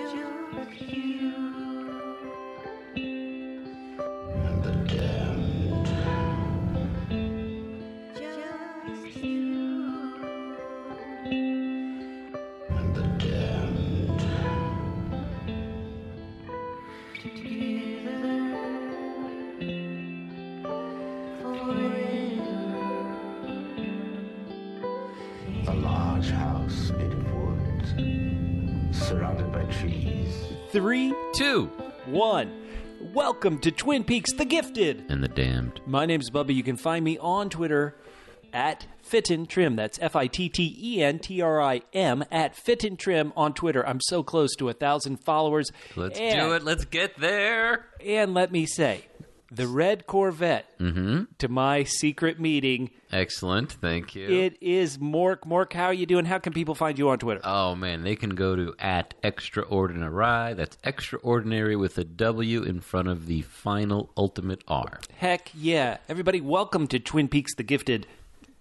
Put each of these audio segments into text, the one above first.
and Three, Two. one. Welcome to Twin Peaks The Gifted. And the damned. My name's Bubba. You can find me on Twitter at Fitten Trim. That's F I T T E N T R I M at Fitten Trim on Twitter. I'm so close to a thousand followers. Let's And- do it. Let's get there. And let me say, the red Corvette Mm-hmm. to my secret meeting. Excellent. Thank you. It is Mork. Mork, how are you doing? How can people find you on Twitter? oh man, they can go to at extraordinary. That's extraordinary with a W in front of the final ultimate R. Heck yeah. Everybody, welcome to Twin Peaks The Gifted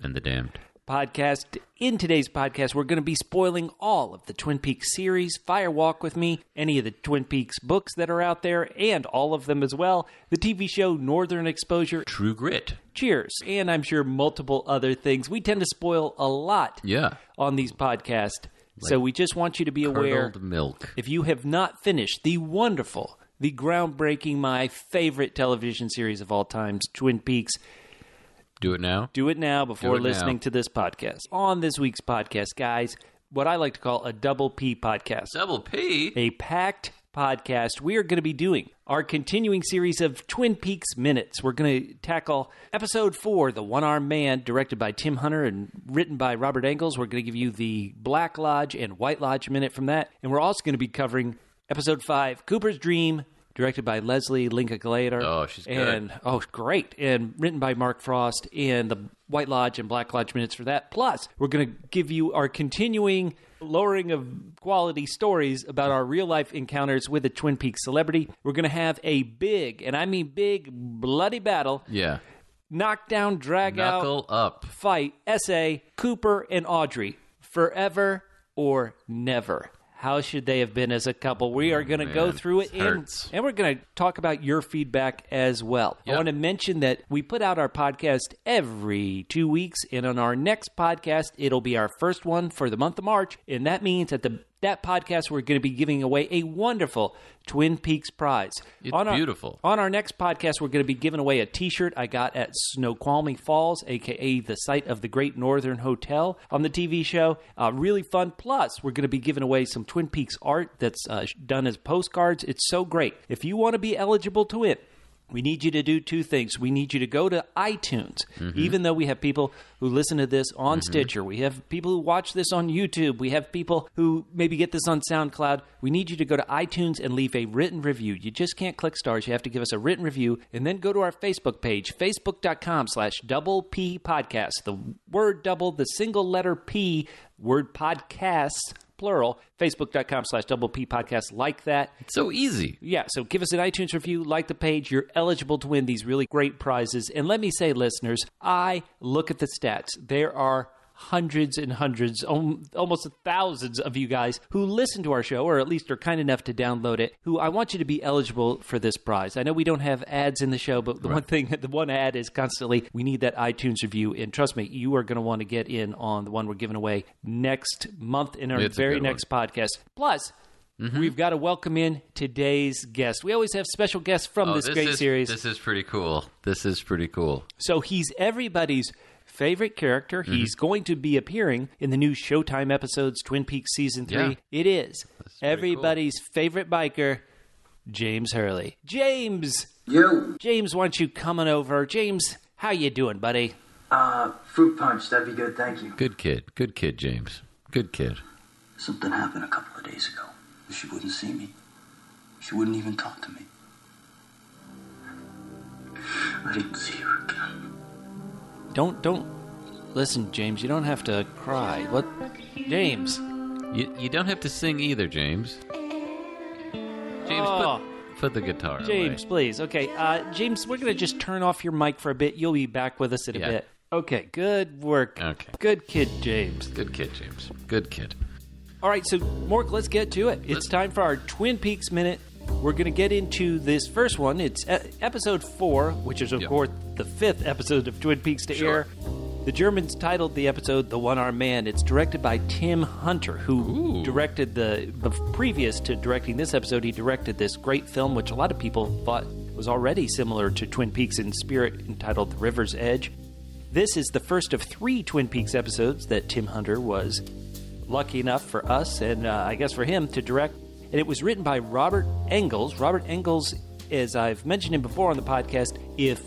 And the damned. Podcast. In today's podcast, we're going to be spoiling all of the Twin Peaks series, Fire Walk with Me, any of the Twin Peaks books that are out there, and all of them as well, the TV show Northern Exposure, True grit. Cheers, and I'm sure multiple other things. We tend to spoil a lot Yeah. on these podcasts, so we just want you to be aware milk. if you have not finished the wonderful, the groundbreaking, my favorite television series of all times, Twin Peaks, Do it now. do it now before it now. listening to this podcast. On this week's podcast, guys, what I like to call a double P podcast, Double P. a packed podcast. We are going to be doing our continuing series of Twin Peaks Minutes. We're going to tackle episode four, The One Armed Man, directed by Tim Hunter and written by Robert Engels. We're going to give you the Black Lodge and White Lodge minute from that. And we're also going to be covering episode five, Cooper's Dream. Directed by Lesli Linka Glatter. Oh, she's good. And oh, great! And written by Mark Frost, and the White Lodge and Black Lodge minutes for that. Plus, we're going to give you our continuing lowering of quality stories about our real life encounters with a Twin Peaks celebrity. We're going to have a big, and I mean big, bloody battle, Yeah. knockdown, drag out Knuckle up. fight. Essay: Cooper and Audrey, forever or never. How should they have been as a couple? We are oh, going to go through it, this and, and we're going to talk about your feedback as well. I want to mention that we put out our podcast every two weeks, and on our next podcast, it'll be our first one for the month of March, and that means that the that podcast we're going to be giving away a wonderful Twin Peaks prize. It's on our, beautiful. On our next podcast, we're going to be giving away a T-shirt I got at Snoqualmie Falls, aka the site of the Great Northern Hotel on the TV show. Uh, really fun. Plus, we're going to be giving away some Twin Peaks art that's uh, done as postcards. It's so great. If you want to be eligible to win. We need you to do two things. We need you to go to iTunes, mm-hmm. even though we have people who listen to this on mm-hmm. Stitcher. We have people who watch this on YouTube. We have people who maybe get this on SoundCloud. We need you to go to iTunes and leave a written review. You just can't click stars. You have to give us a written review and then go to our Facebook page, facebook.com slash double P podcast. The word double, the single letter P, word podcasts, plural, facebook.com slash double P podcast. Like that. It's so easy. Yeah, so give us an iTunes review, like the page. You're eligible to win these really great prizes. And let me say, listeners, I look at the stats. There are hundreds and hundreds, almost thousands of you guys who listen to our show, or at least are kind enough to download it, who I want you to be eligible for this prize. I know we don't have ads in the show, but the one thing, the one ad is constantly, we need that iTunes review. And trust me, you are going to want to get in on the one we're giving away next month in our It's very good one. next podcast. Plus, mm-hmm. We've got to welcome in today's guest. We always have special guests from Oh, this, great is, series. This is pretty cool. This is pretty cool. So he's everybody's favorite character. Mm-hmm. He's going to be appearing in the new Showtime episodes, Twin Peaks season three. Yeah. It is pretty everybody's favorite biker, James Hurley. James, Yo, James, why don't you come on over? James, how you doing, buddy? uh, fruit punch, that'd be good, thank you. Good kid. Good kid, James. Good kid. Something happened a couple of days ago. She wouldn't see me. She wouldn't even talk to me. I didn't see her again. Don't don't listen, James. You don't have to cry. What, James? You, you don't have to sing either, James. James, Oh. put, put the guitar James, away. please. Okay, uh, James, we're going to just turn off your mic for a bit. You'll be back with us in a Yeah. bit. Okay, good work. Okay. Good kid, James. Good kid, James. Good kid. All right, so Mork, let's get to it. It's time for our Twin Peaks minute. We're going to get into this first one. It's e- episode four, which is, of Yep. course, the fifth episode of Twin Peaks to Sure. air. The Germans titled the episode "The One Armed Man." It's directed by Tim Hunter, who Ooh. directed the, the previous to directing this episode. He directed this great film, which a lot of people thought was already similar to Twin Peaks in spirit, entitled "The River's Edge." This is the first of three Twin Peaks episodes that Tim Hunter was lucky enough for us and uh, I guess for him to direct. And it was written by Robert Engels. Robert Engels, as I've mentioned him before on the podcast, if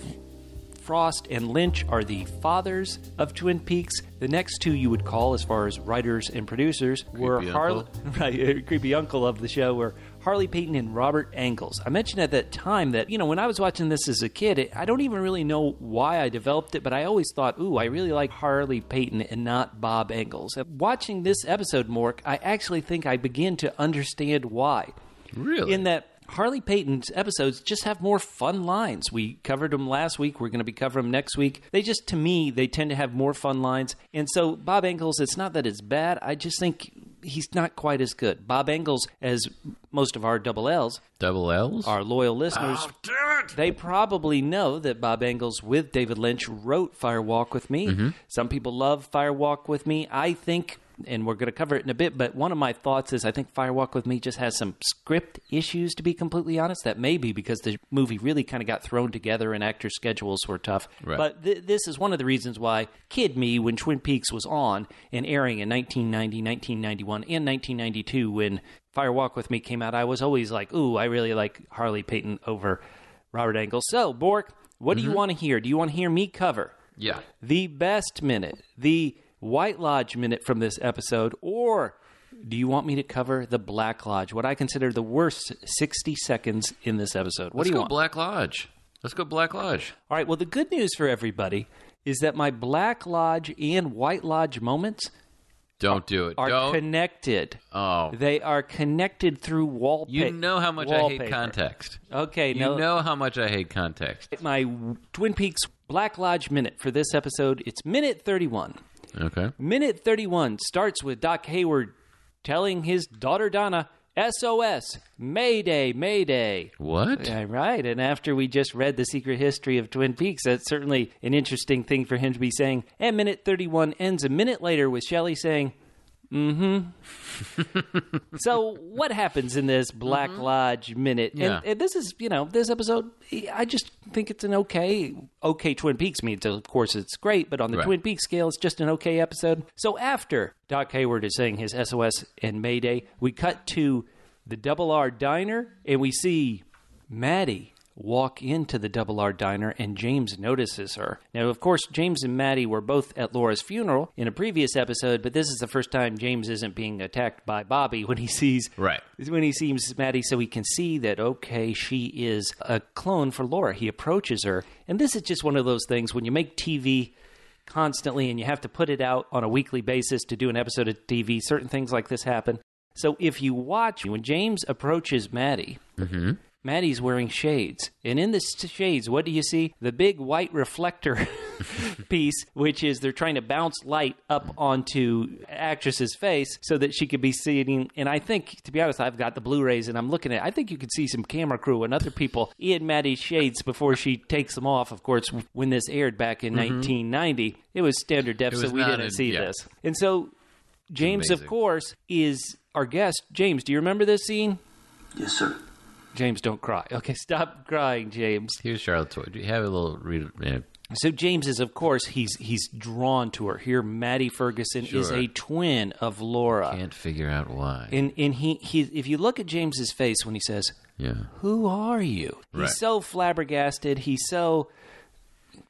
Frost and Lynch are the fathers of Twin Peaks, the next two you would call, as far as writers and producers, were Creepy Harley, uncle. right, uh, creepy uncle of the show, were Harley Peyton and Robert Engels. I mentioned at that time that you know when I was watching this as a kid, it, I don't even really know why I developed it, but I always thought, ooh, I really like Harley Peyton and not Bob Engels. And watching this episode, Mork, I actually think I begin to understand why Really? in that Harley Peyton's episodes just have more fun lines. We covered them last week. We're going to be covering them next week. They just, to me, they tend to have more fun lines. And so, Bob Engels, it's not that it's bad. I just think he's not quite as good. Bob Engels, as most of our double L's, Double L's? our loyal listeners, they probably know that Bob Engels with David Lynch wrote Fire Walk with Me. Mm-hmm. Some people love Fire Walk with Me. I think, and we're going to cover it in a bit, but one of my thoughts is I think Fire Walk with Me just has some script issues, to be completely honest. That may be because the movie really kind of got thrown together and actor schedules were tough. Right. But th- this is one of the reasons why Kid Me, when Twin Peaks was on and airing in 1990, 1991, and 1992, when Fire Walk with Me came out, I was always like, ooh, I really like Harley Peyton over Robert Engels. So, Mork, what do you mm-hmm. want to hear? Do you want to hear me cover yeah. the best minute, the White Lodge minute from this episode, or do you want me to cover the Black Lodge, what I consider the worst 60 seconds in this episode? What Let's do you go want? Black Lodge. Let's go Black Lodge. All right. Well, the good news for everybody is that my Black Lodge and White Lodge moments Don't do it. are Don't. connected. oh. They are connected through wallpaper. You know how much I hate context. Okay. You no, know how much I hate context. my Twin Peaks Black Lodge minute for this episode. It's minute thirty-one. Okay. Minute thirty-one starts with Doc Hayward telling his daughter Donna, "SOS, Mayday, Mayday." What? Yeah, right. And after we just read the secret history of Twin Peaks, that's certainly an interesting thing for him to be saying. And minute 31 ends a minute later with Shelley saying, mm hmm. so, what happens in this Black Lodge minute? Yeah. And, and this is, you know, this episode, I just think it's an okay, okay Twin Peaks means, of course, it's great, but on the Right. Twin Peaks scale, it's just an okay episode. So, after Doc Hayward is saying his SOS and Mayday, we cut to the Double R Diner and we see Maddie walk into the Double R Diner and James notices her. Now, of course, James and Maddie were both at Laura's funeral in a previous episode, but this is the first time James isn't being attacked by Bobby when he sees Right. when he sees Maddie, so he can see that okay, she is a clone for Laura. He approaches her, and this is just one of those things when you make TV constantly and you have to put it out on a weekly basis to do an episode of TV. Certain things like this happen. So if you watch when James approaches Maddie. Mm-hmm. Maddie's wearing shades. And in the shades, what do you see? The big white reflector piece, which is they're trying to bounce light up onto actress's face so that she could be seeing. And I think, to be honest, I've got the Blu-rays and I'm looking at. It. I think you could see some camera crew and other people in Maddie's shades before she takes them off. Of course, when this aired back in mm-hmm. 1990, it was standard def, It so we didn't in- see yeah. this. And so James, of course, is our guest. James, do you remember this scene? Yes, sir. James, don't cry. Okay, stop crying, James. Here's Charlotte's Web. Do you have a little read? Yeah. So James is, of course, he's he's drawn to her. Here, Maddie Ferguson is a twin of Laura, Can't figure out why. and and he he. If you look at James's face when he says, yeah. "Who are you?" Right. He's so flabbergasted. He's so.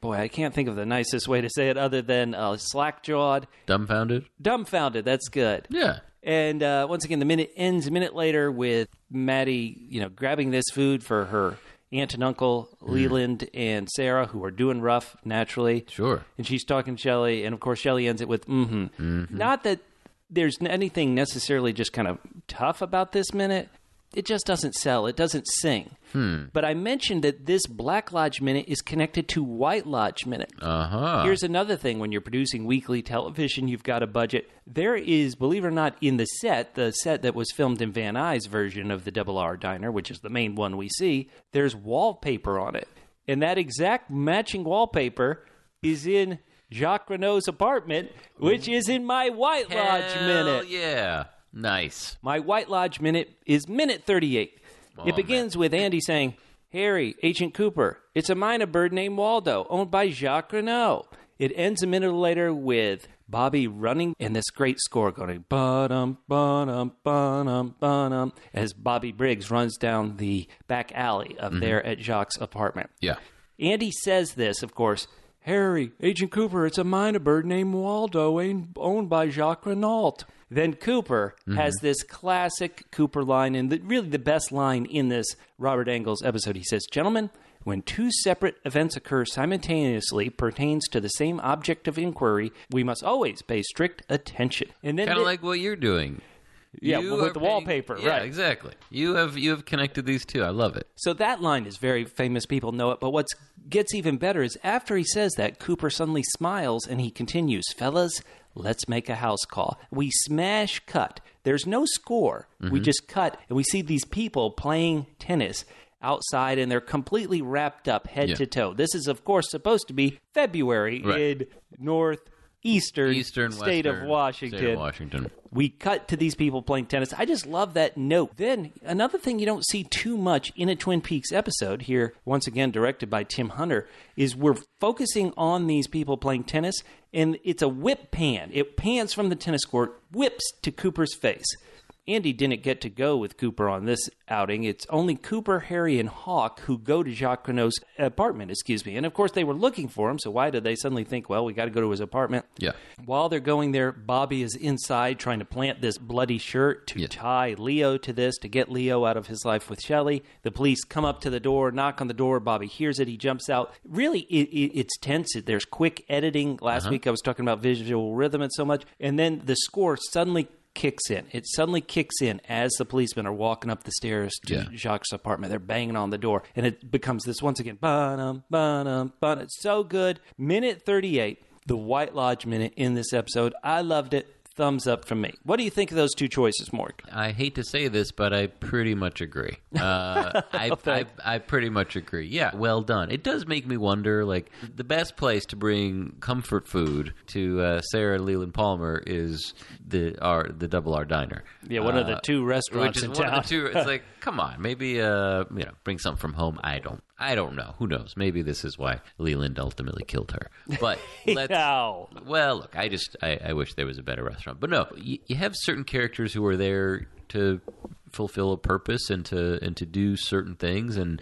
Boy, I can't think of the nicest way to say it other than uh, slack jawed, Dumbfounded? dumbfounded. That's good. Yeah. And uh, once again, the minute ends a minute later with Maddie, you know, grabbing this food for her aunt and uncle, Leland and Sarah, who are doing rough naturally. Sure. And she's talking to Shelley, and of course, Shelley ends it with mm-hmm. mm-hmm. Not that there's anything necessarily just kind of tough about this minute, it just doesn't sell. It doesn't sing. But I mentioned that this Black Lodge Minute is connected to White Lodge Minute. Uh huh. Here's another thing when you're producing weekly television, you've got a budget. There is, believe it or not, in the set, the set that was filmed in Van Nuys version of the Double R Diner, which is the main one we see, there's wallpaper on it. And that exact matching wallpaper is in Jacques Renault's apartment, which is in my White Lodge Hell Minute. Yeah. Nice. My White Lodge minute is minute 38. it begins with Andy saying, Harry, Agent Cooper, it's a mynah bird named Waldo, owned by Jacques Renault. It ends a minute later with Bobby running and this great score going ba-dum, ba-dum, ba-dum, ba-dum, as Bobby Briggs runs down the back alley of there at Jacques' apartment. Yeah. Andy says this, of course. Harry, Agent Cooper, it's a mynah bird named Waldo, owned by Jacques Renault. Then Cooper mm-hmm. has this classic Cooper line, and the, really the best line in this Robert Engels episode. He says, Gentlemen, when two separate events occur simultaneously pertains to the same object of inquiry, we must always pay strict attention. And then Kind of like what you're doing. Yeah, You with are the paying- wallpaper, yeah, right. exactly. You have you have connected these two. I love it. So that line is very famous. People know it. But what gets even better is after he says that, Cooper suddenly smiles and he continues, Fellas, let's make a house call. We smash cut. There's no score. We mm-hmm. just cut and we see these people playing tennis outside and they're completely wrapped up head Yeah. to toe. This is, of course, supposed to be February Right. in northeastern Eastern state of Washington. State of Washington. We cut to these people playing tennis. I just love that note. Then, another thing you don't see too much in a Twin Peaks episode, here, once again directed by Tim Hunter, is we're focusing on these people playing tennis, and it's a whip pan. It pans from the tennis court, whips to Cooper's face. Andy didn't get to go with Cooper on this outing. It's only Cooper, Harry, and Hawk who go to Jacques Renault's apartment, excuse me. And of course, they were looking for him, so why did they suddenly think, well, we got to go to his apartment? Yeah. While they're going there, Bobby is inside trying to plant this bloody shirt to Yeah. tie Leo to this, to get Leo out of his life with Shelley. The police come up to the door, knock on the door. Bobby hears it. He jumps out. Really, it, it, it's tense. There's quick editing. Last Uh-huh. week I was talking about visual rhythm and so much. And then the score suddenly kicks in. It suddenly kicks in as the policemen are walking up the stairs to Yeah. Jacques' apartment. They're banging on the door. And it becomes this once again. Ba-dum, ba-dum, ba-dum. It's so good. Minute 38, the White Lodge minute in this episode. I loved it. Thumbs up from me. What do you think of those two choices, Mork? I hate to say this, but I pretty much agree. Uh, I, I, I pretty much agree. Yeah, well done. It does make me wonder. Like the best place to bring comfort food to uh, Sarah Leland Palmer is the our the Double R Diner. Yeah, one of the Uh, two restaurants which is in one town. of the two. It's like, come on, maybe uh, you know, bring something from home. I don't, I don't know. Who knows? Maybe this is why Leland ultimately killed her. But let's. Ow. Well, look, I just I, I wish there was a better restaurant, but no, you, you have certain characters who are there to fulfill a purpose and to and to do certain things, and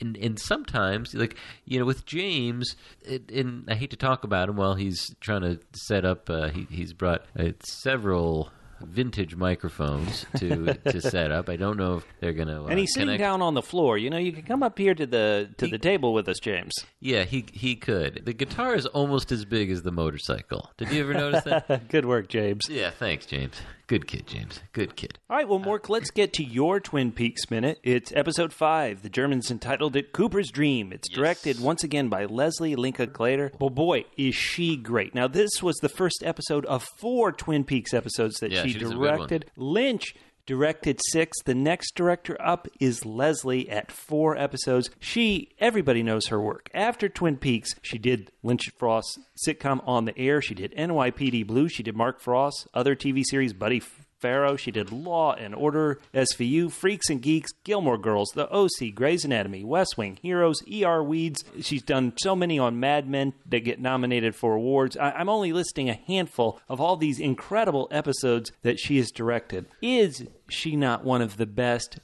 and, and sometimes like you know with James, it, and I hate to talk about him while he's trying to set up. Uh, he, he's brought uh, several vintage microphones to to set up. I don't know if they're gonna. Uh, And he's sitting connect. down on the floor. You know, you can come up here to the to the table with us, James. Yeah, he he could. The guitar is almost as big as the motorcycle. Did you ever notice that? Good work, James. Yeah, thanks, James. Good kid, James. Good kid. All right, well, Mork, let's get to your Twin Peaks minute. It's episode five. The Germans entitled it Cooper's Dream. It's directed once again by Lesli Linka Glatter. Well, boy, is she great. Now, this was the first episode of four Twin Peaks episodes that Yeah, she she does a good one. directed. Lynch directed six. The next director up is Leslie at four episodes. She, everybody knows her work. After Twin Peaks, she did Lynch Frost's sitcom On the Air. She did NYPD Blue. She did Mark Frost, other TV series, Buddy Faro. She did Law and Order, SVU, Freaks and Geeks, Gilmore Girls, The OC, Grey's Anatomy, West Wing, Heroes, ER Weeds. She's done so many on Mad Men that get nominated for awards. I- I'm only listing a handful of all these incredible episodes that she has directed. Is she not one of the best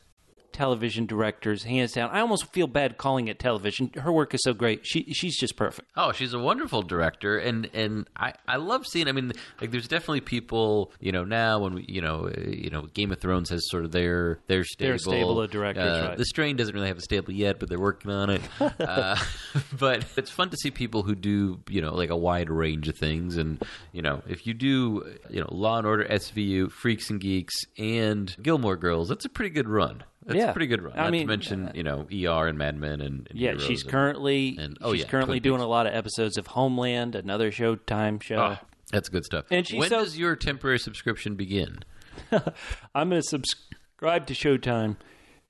television directors, hands down? I almost feel bad calling it television. Her work is so great. She she's just perfect. Oh, she's a wonderful director, and and I, I love seeing. I mean, like there's definitely people you know now when we you know uh, you know Game of Thrones has sort of their their stable, Their stable of directors, Uh, right. The Strain doesn't really have a stable yet, but they're working on it. uh, but it's fun to see people who do you know like a wide range of things, and you know if you do you know Law and Order, SVU, Freaks and Geeks, and Gilmore Girls, that's a pretty good run. That's Yeah. a pretty good run. I Not mean, to mention, you know, ER and Mad Men and, and Yeah, Heroes she's and- currently and- oh, she's yeah, currently doing a lot of episodes of Homeland, another Showtime show. Ah, that's good stuff. And when so- does your temporary subscription begin? I'm going to subscribe to Showtime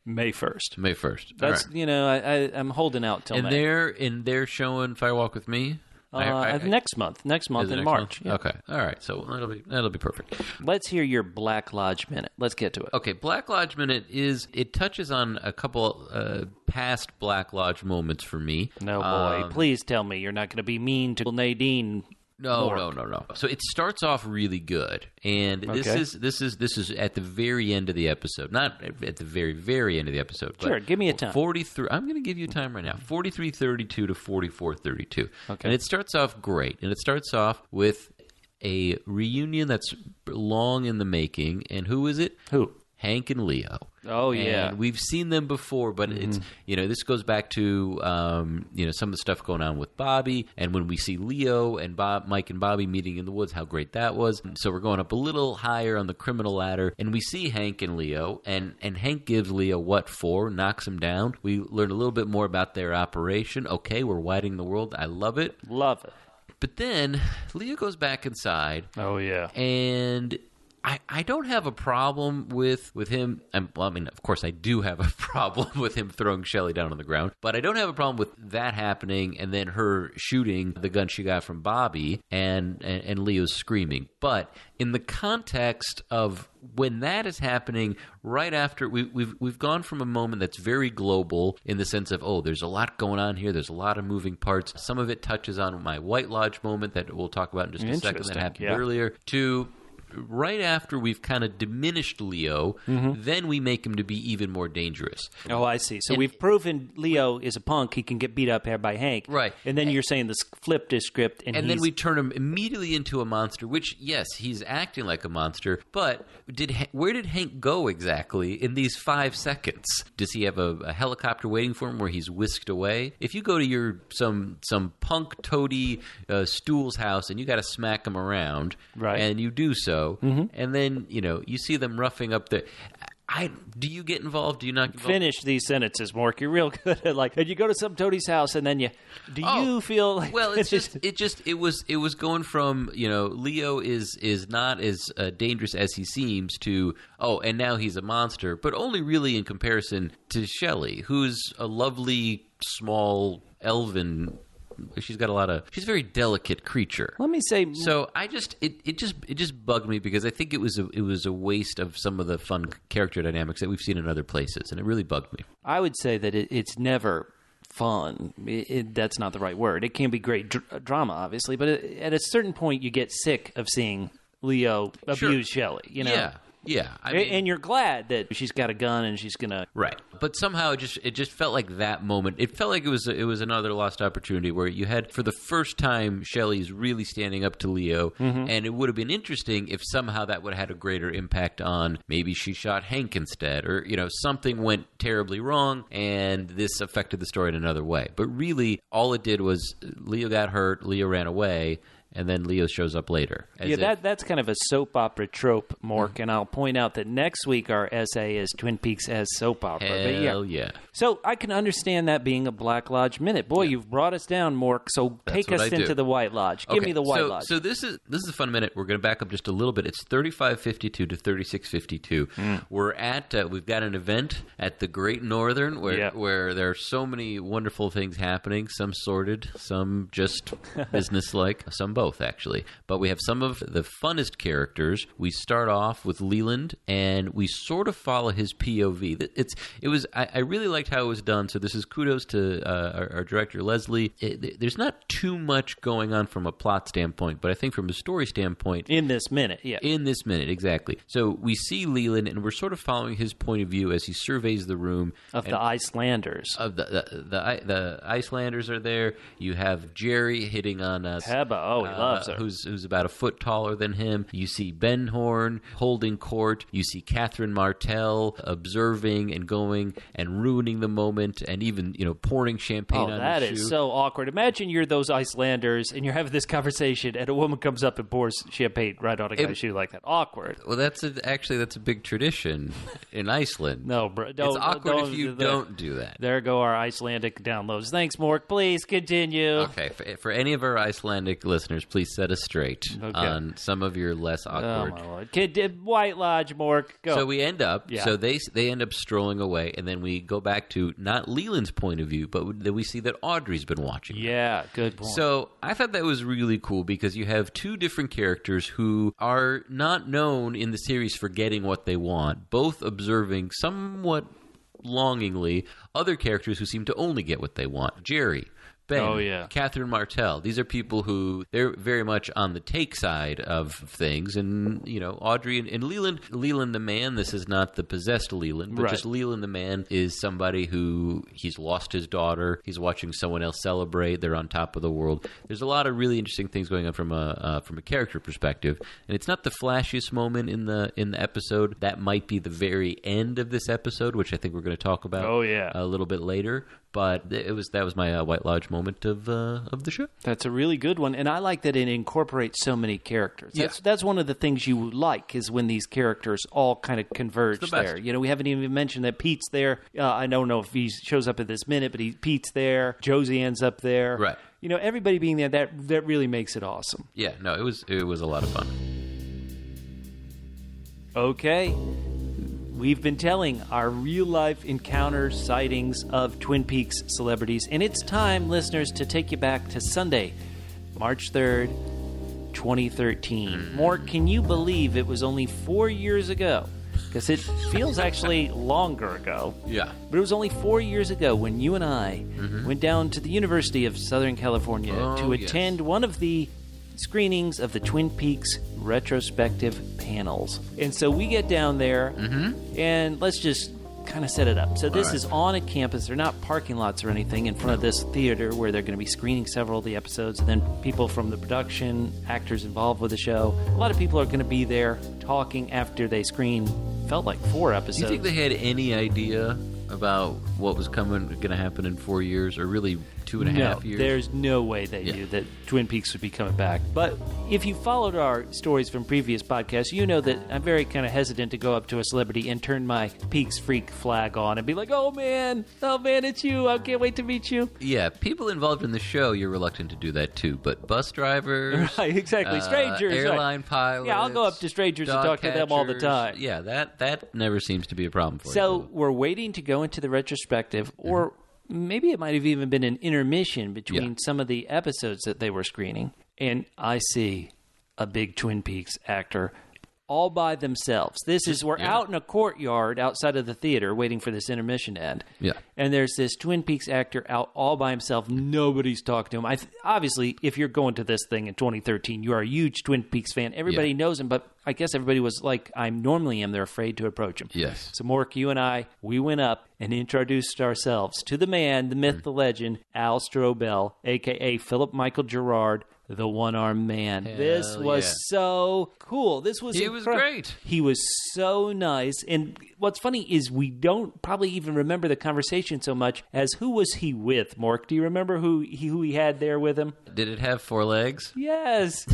May first. May first. That's you know I, I I'm holding out till and May. they're and they're showing Firewalk with Me. Uh, I- I- next month, next month in next March. month? yeah. Okay, all right. So that'll be that'll be perfect. Let's hear your Black Lodge minute. Let's get to it. Okay, Black Lodge minute is it touches on a couple uh, past Black Lodge moments for me. No boy, Um, please tell me you're not going to be mean to Nadine. No, Mork. no, no, no. So it starts off really good, and this Okay. is this is this is at the very end of the episode, not at the very very end of the episode. Sure, give me a time. Forty three. I'm going to give you a time right now. Forty three thirty two to forty four thirty two. Okay. and it starts off great, and it starts off with a reunion that's long in the making. And who is it? Who? Hank and Leo. Oh, yeah. and we've seen them before, but it's you know this goes back to um, you know some of the stuff going on with Bobby, and when we see Leo and Bob, Mike and Bobby meeting in the woods, how great that was. So we're going up a little higher on the criminal ladder, and we see Hank and Leo, and and Hank gives Leo what for, knocks him down. We learn a little bit more about their operation. Okay, we're widening the world. I love it. Love it. But then Leo goes back inside, Oh yeah. and I, I don't have a problem with with him. I'm, well, I mean, of course, I do have a problem with him throwing Shelley down on the ground, but I don't have a problem with that happening and then her shooting the gun she got from Bobby and and, and Leo's screaming. But in the context of when that is happening, right after we, we've we've gone from a moment that's very global in the sense of oh, there's a lot going on here. There's a lot of moving parts. Some of it touches on my White Lodge moment that we'll talk about in just a second that happened yeah. earlier. To right after we've kind of diminished Leo, then we make him to be even more dangerous. Oh, I see. So And- we've proven Leo is a punk. He can get beat up by Hank. Right. And then you're saying this flipped his script, and, And then we turn him immediately into a monster. Which, yes, he's acting like a monster. But did where did Hank go exactly in these five seconds? Does he have a, a helicopter waiting for him where he's whisked away? If you go to your some some punk toady uh, stool's house and you got to smack him around, Right. And you do so, and then you know you see them roughing up the. I do you get involved? Do you not get involved? finish these sentences, Mark? You're real good at like. And you go to some toadie's house, and then you. Do Oh, you feel like? well it's just it just it was it was going from you know leo is is not as uh, dangerous as he seems to oh and now he's a monster but only really in comparison to Shelley, who's a lovely small elven she's got a lot of she's a very delicate creature Let me say. so I just it, it just it just bugged me because I think it was a it was a waste of some of the fun character dynamics that we've seen in other places and it really bugged me. I would say that it, it's never fun. It, it, that's not the right word. It can be great dr- uh, drama, obviously, but at a certain point, you get sick of seeing Leo Sure. abuse Shelley. You know. Yeah, yeah. I mean, and you're glad that she's got a gun and she's gonna. Right, but somehow it just it just felt like that moment. It felt like it was it was another lost opportunity where you had for the first time Shelley's really standing up to Leo, mm-hmm. and it would have been interesting if somehow that would have had a greater impact on maybe she shot Hank instead, or you know something went terribly wrong and this affected the story in another way. But really, all it did was Leo got hurt, Leo ran away. And then Leo shows up later. Yeah, if- that that's kind of a soap opera trope, Mork. And I'll point out that next week our essay is Twin Peaks as soap opera. But yeah. hell yeah. So I can understand that being a Black Lodge minute. Boy, you've brought us down, Mork. So take us into the White Lodge. Give Okay, me the White so, Lodge. So this is this is a fun minute. We're going to back up just a little bit. It's thirty five fifty two to thirty six fifty two. Hmm. We're at uh, we've got an event at the Great Northern where Yeah. where there are so many wonderful things happening. Some sordid, some just business like, some both actually. But we have some of the funnest characters. We start off with Leland, and we sort of follow his POV. It's it was I, I really liked how it was done. So this is kudos to uh, our, our director Leslie. It, there's not too much going on from a plot standpoint, but I think from a story standpoint, in this minute, yeah. in this minute exactly. So we see Leland, and we're sort of following his point of view as he surveys the room of the Icelanders. of the the, the the Icelanders are there. You have Jerry hitting on us. Heba, oh, Uh, loves her. who's who's about a foot taller than him. You see Ben Horne holding court. You see Catherine Martell observing and going and ruining the moment, and even you know pouring champagne Oh, on that is shoe. so awkward. Imagine you're those Icelanders and you're having this conversation, and a woman comes up and pours champagne right on a guy's shoe like that. Awkward. well, that's a, actually that's a big tradition in Iceland. No, bro. Don't, it's awkward if you do don't do that. There go our Icelandic downloads. Thanks, Mork. Please continue. Okay, for, for any of our Icelandic listeners, please set us straight Okay. on some of your less Oh awkward. my lord. Kid, White Lodge, Mork. Go. So we end up. Yeah. So they they end up strolling away, and then we go back to not Leland's point of view, but then we see that Audrey's been watching. yeah, good point. So I thought that was really cool because you have two different characters who are not known in the series for getting what they want, both observing somewhat longingly other characters who seem to only get what they want. Jerry. Ben, Oh, yeah. Catherine Martell. These are people who they're very much on the take side of things, and you know Audrey and, and Leland. Leland the man. This is not the possessed Leland, but Right. just Leland the man is somebody who he's lost his daughter. He's watching someone else celebrate. They're on top of the world. There's a lot of really interesting things going on from a uh, from a character perspective, and it's not the flashiest moment in the in the episode. That might be the very end of this episode, which I think we're going to talk about. Oh, yeah. a little bit later. But it was that was my uh, White Lodge moment of uh, of the show. That's a really good one, and I like that it incorporates so many characters. That's Yeah. that's one of the things you like is when these characters all kind of converge the there. You know, we haven't even mentioned that Pete's there. Uh, I don't know if he shows up at this minute, but he Pete's there. Josie ends up there. Right. You know, everybody being there that that really makes it awesome. Yeah, no, it was it was a lot of fun. Okay. We've been telling our real life encounter sightings of Twin Peaks celebrities, and it's time, listeners, to take you back to Sunday, March 3rd, 2013. Mm. More, can you believe it was only four years ago? Because it feels actually longer ago. Yeah. But it was only four years ago when you and I mm-hmm. went down to the University of Southern California Oh, to yes. attend one of the screenings of the Twin Peaks retrospective panels. And so we get down there, mm-hmm. and let's just kind of set it up. So this right. is on a campus. They're not parking lots or anything in front of this theater where they're going to be screening several of the episodes. And then people from the production, actors involved with the show, a lot of people are going to be there talking after they screen. Felt like four episodes. Do episodes. you think they had any idea about what was coming, going to happen in four years, or really two and a half no, years? There's no way they Yeah. knew that Twin Peaks would be coming back. But if you followed our stories from previous podcasts, you know that I'm very kind of hesitant to go up to a celebrity and turn my Peaks freak flag on and be like, "Oh man, oh man, it's you! I can't wait to meet you." Yeah, people involved in the show, you're reluctant to do that too. But bus drivers, Right, exactly. uh, Strangers, right. airline pilots. Yeah, I'll go up to strangers and talk to them all the time. Yeah, that that never seems to be a problem for me. So you. we're waiting to go into the retrospective, or maybe it might have even been an intermission between Yeah. some of the episodes that they were screening. And I see a big Twin Peaks actor all by themselves. This is we're yeah. out in a courtyard outside of the theater waiting for this intermission to end. Yeah. And there's this Twin Peaks actor out all by himself. Nobody's talking to him. I th- obviously, if you're going to this thing in 2013, you are a huge Twin Peaks fan. Everybody Yeah. knows him, but I guess everybody was like I normally am. They're afraid to approach him. Yes. So, Mork, you and I, we went up and introduced ourselves to the man, the myth, mm. the legend, Al Strobel, aka Philip Michael Gerard, the one armed man. this was yeah. so cool. This was He was great. He was so nice. And what's funny is we don't probably even remember the conversation so much as who was he with, Mork? Do you remember who he, who he had there with him? Did it have four legs? Yes.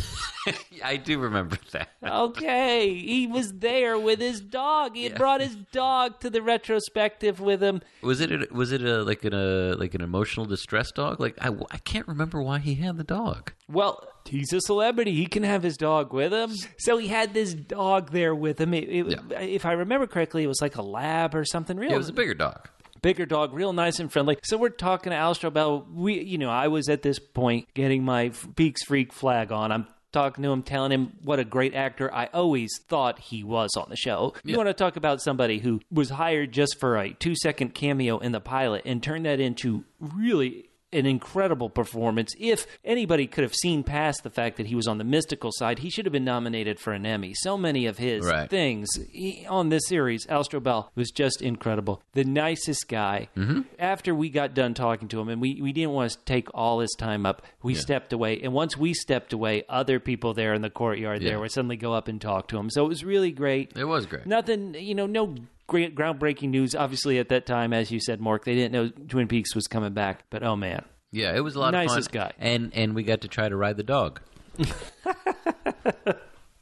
I do remember that. Okay, he was there with his dog. He had brought his dog to the retrospective with him. Was it a, was it a, like an a like an emotional distress dog? Like I, I can't remember why he had the dog. Well, he's a celebrity. He can have his dog with him. So he had this dog there with him. It, it, Yeah. If I remember correctly, it was like a lab or something. Real Yeah, it was a bigger dog. bigger dog, real nice and friendly. So we're talking to Al Strobel. We, you know, I was at this point getting my Peaks Freak flag on. I'm talking to him, telling him what a great actor I always thought he was on the show. You want to talk about somebody who was hired just for a two second cameo in the pilot and turned that into really an incredible performance. If anybody could have seen past the fact that he was on the mystical side, he should have been nominated for an Emmy. So many of his Right. things he, on this series, Al Strobel was just incredible. The nicest guy. Mm-hmm. After we got done talking to him, and we, we didn't want to take all his time up, we stepped away. And once we stepped away, other people there in the courtyard Yeah. there would suddenly go up and talk to him. So it was really great. It was great. Nothing, you know, no great groundbreaking news. Obviously, at that time, as you said, Mark, they didn't know Twin Peaks was coming back. But oh man, Yeah, it was a lot Nicest of fun. guy. And and we got to try to ride the dog.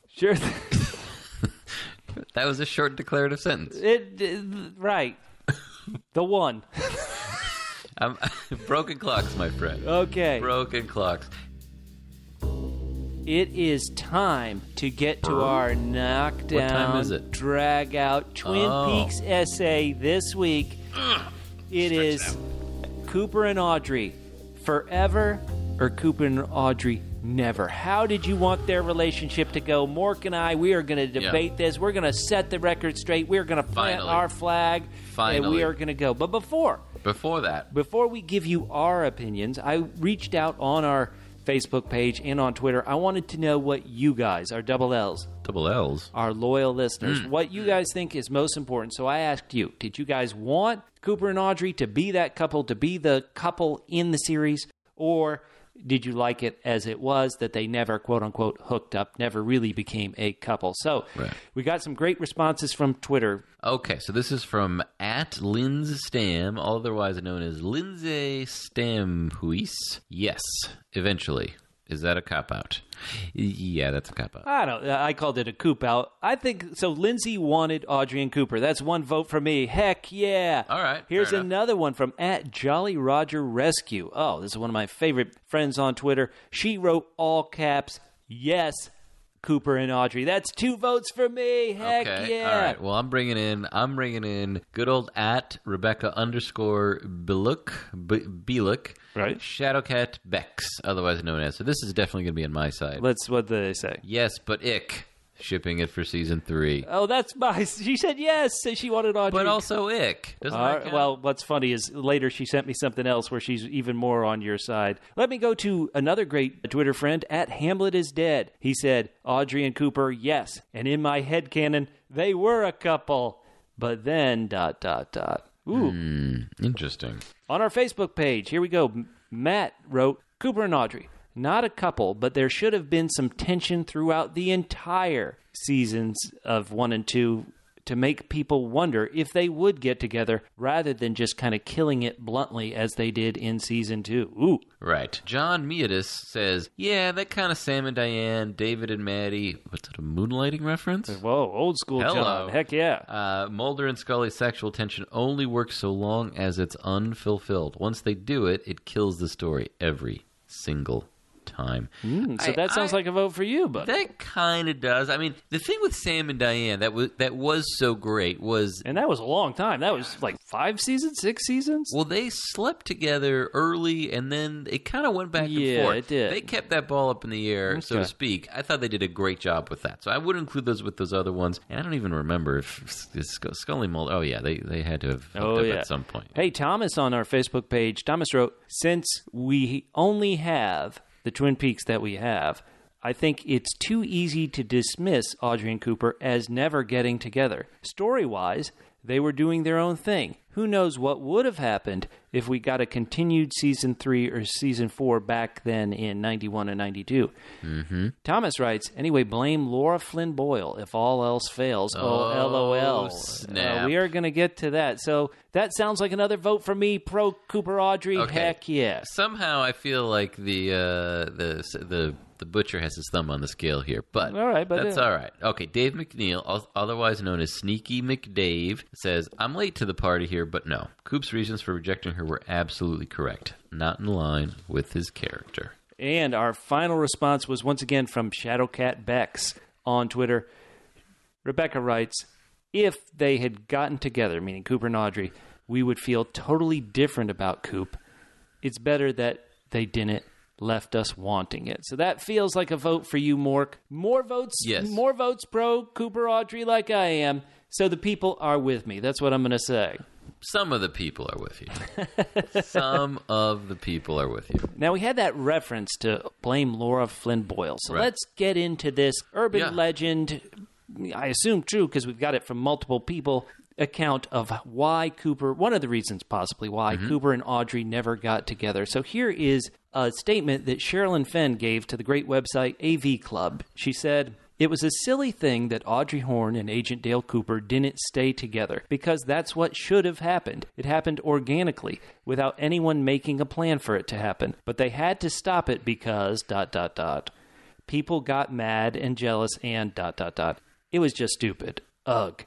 sure, That was a short declarative sentence. it, it- right, the one. I'm, broken clocks, my friend. Okay, Broken clocks. It is time to get to our knockdown, time is it? drag out Twin Oh. Peaks essay this week. It is Cooper and Audrey forever or Cooper and Audrey never. How did you want their relationship to go? Mork and I, we are going to debate this. We're going to set the record straight. We're going to plant Finally. our flag. And Finally. we are going to go. But before, Before that, before we give you our opinions, I reached out on our Facebook page and on Twitter. I wanted to know what you guys, our double L's, double L's. our loyal listeners, Hmm. what you guys think is most important. So I asked you, did you guys want Cooper and Audrey to be that couple, to be the couple in the series, or did you like it as it was that they never, quote unquote, hooked up, never really became a couple? So Right. we got some great responses from Twitter. Okay, so this is from at Linz Stam, otherwise known as Lindsay Stamhuis. Yes, eventually. Is that a cop out? Yeah, that's a cop out. I don't. Uh, I called it a coop out. I think so. Lindsay wanted Audrey and Cooper. That's one vote for me. Heck yeah! All right, Here's another one from at Jolly Roger Rescue. Oh, this is one of my favorite friends on Twitter. She wrote all caps. Yes, Cooper and Audrey. That's two votes for me. Heck okay, yeah! all right. Well, I'm bringing in. I'm bringing in good old at Rebecca underscore Biluk B- Biluk. Right. Shadowcat Bex, otherwise known as. So this is definitely going to be on my side. Let's. What did they say? yes, but ick. Shipping it for season three. Oh, that's my. She said yes. She wanted Audrey. But also ick. Doesn't that well, what's funny is later she sent me something else where she's even more on your side. Let me go to another great Twitter friend at Hamlet is dead. He said Audrey and Cooper, yes, and in my head canon they were a couple, but then dot dot dot. Ooh, hmm, interesting. on our Facebook page, here we go. Matt wrote Cooper and Audrey, not a couple, but there should have been some tension throughout the entire seasons of one and two to make people wonder if they would get together rather than just kind of killing it bluntly as they did in season two. Ooh. Right. John Meadus says, "Yeah, that kind of Sam and Diane, David and Maddie. What's it? A moonlighting reference? Whoa, old school Hello. John. Heck yeah. Uh, Mulder and Scully's sexual tension only works so long as it's unfulfilled. Once they do it, it kills the story every single time. Hmm, so I- that sounds I- like a vote for you, but That kind of does. I mean, the thing with Sam and Diane that was that was so great was and that was a long time. That was like five seasons, six seasons. Well, they slept together early, and then it kind of went back and Yeah, forth. it did. They kept that ball up in the air, so to speak. I thought they did a great job with that. So I would include those with those other ones. And I don't even remember if Sc- Scully Mulder. Oh yeah, they they had to have hooked Oh, up yeah. at some point. Hey, Thomas on our Facebook page, Thomas wrote, Since we only have the Twin Peaks that we have, I think it's too easy to dismiss Audrey and Cooper as never getting together. Story wise, they were doing their own thing. Who knows what would have happened if we got a continued season three or season four back then in 91 and 92? Mm-hmm. Thomas writes, anyway, blame Lara Flynn Boyle if all else fails. Oh, Oh, LOL. snap. Uh, we are going to get to that. So that sounds like another vote for me, pro Cooper Audrey. Okay. Heck yeah. Somehow I feel like the uh, the the the butcher has his thumb on the scale here, but All right, but, that's uh, all right. Okay, Dave McNeil, otherwise known as Sneaky McDave, says, "I'm late to the party here, but no. Coop's reasons for rejecting her were absolutely correct, not in line with his character." And our final response was once again from Shadowcat Bex on Twitter. Rebecca writes, if they had gotten together, meaning Cooper and Audrey, we would feel totally different about Coop. It's better that they didn't left us wanting it. So that feels like a vote for you, Mork. More votes, Yes. more votes pro Cooper Audrey like I am. So the people are with me. That's what I'm going to say. some of the people are with you. some of the people are with you. Now we had that reference to blame Lara Flynn Boyle. So Right. let's get into this urban Yeah. legend. I assume true because we've got it from multiple people. Account of why Cooper, one of the reasons possibly why mm-hmm. Cooper and Audrey never got together. So here is a statement that Sherilyn Fenn gave to the great website AV Club. She said, it was a silly thing that Audrey Horne and Agent Dale Cooper didn't stay together because that's what should have happened. It happened organically without anyone making a plan for it to happen. But they had to stop it because dot dot dot. People got mad and jealous and dot dot dot. It was just stupid. Ugh.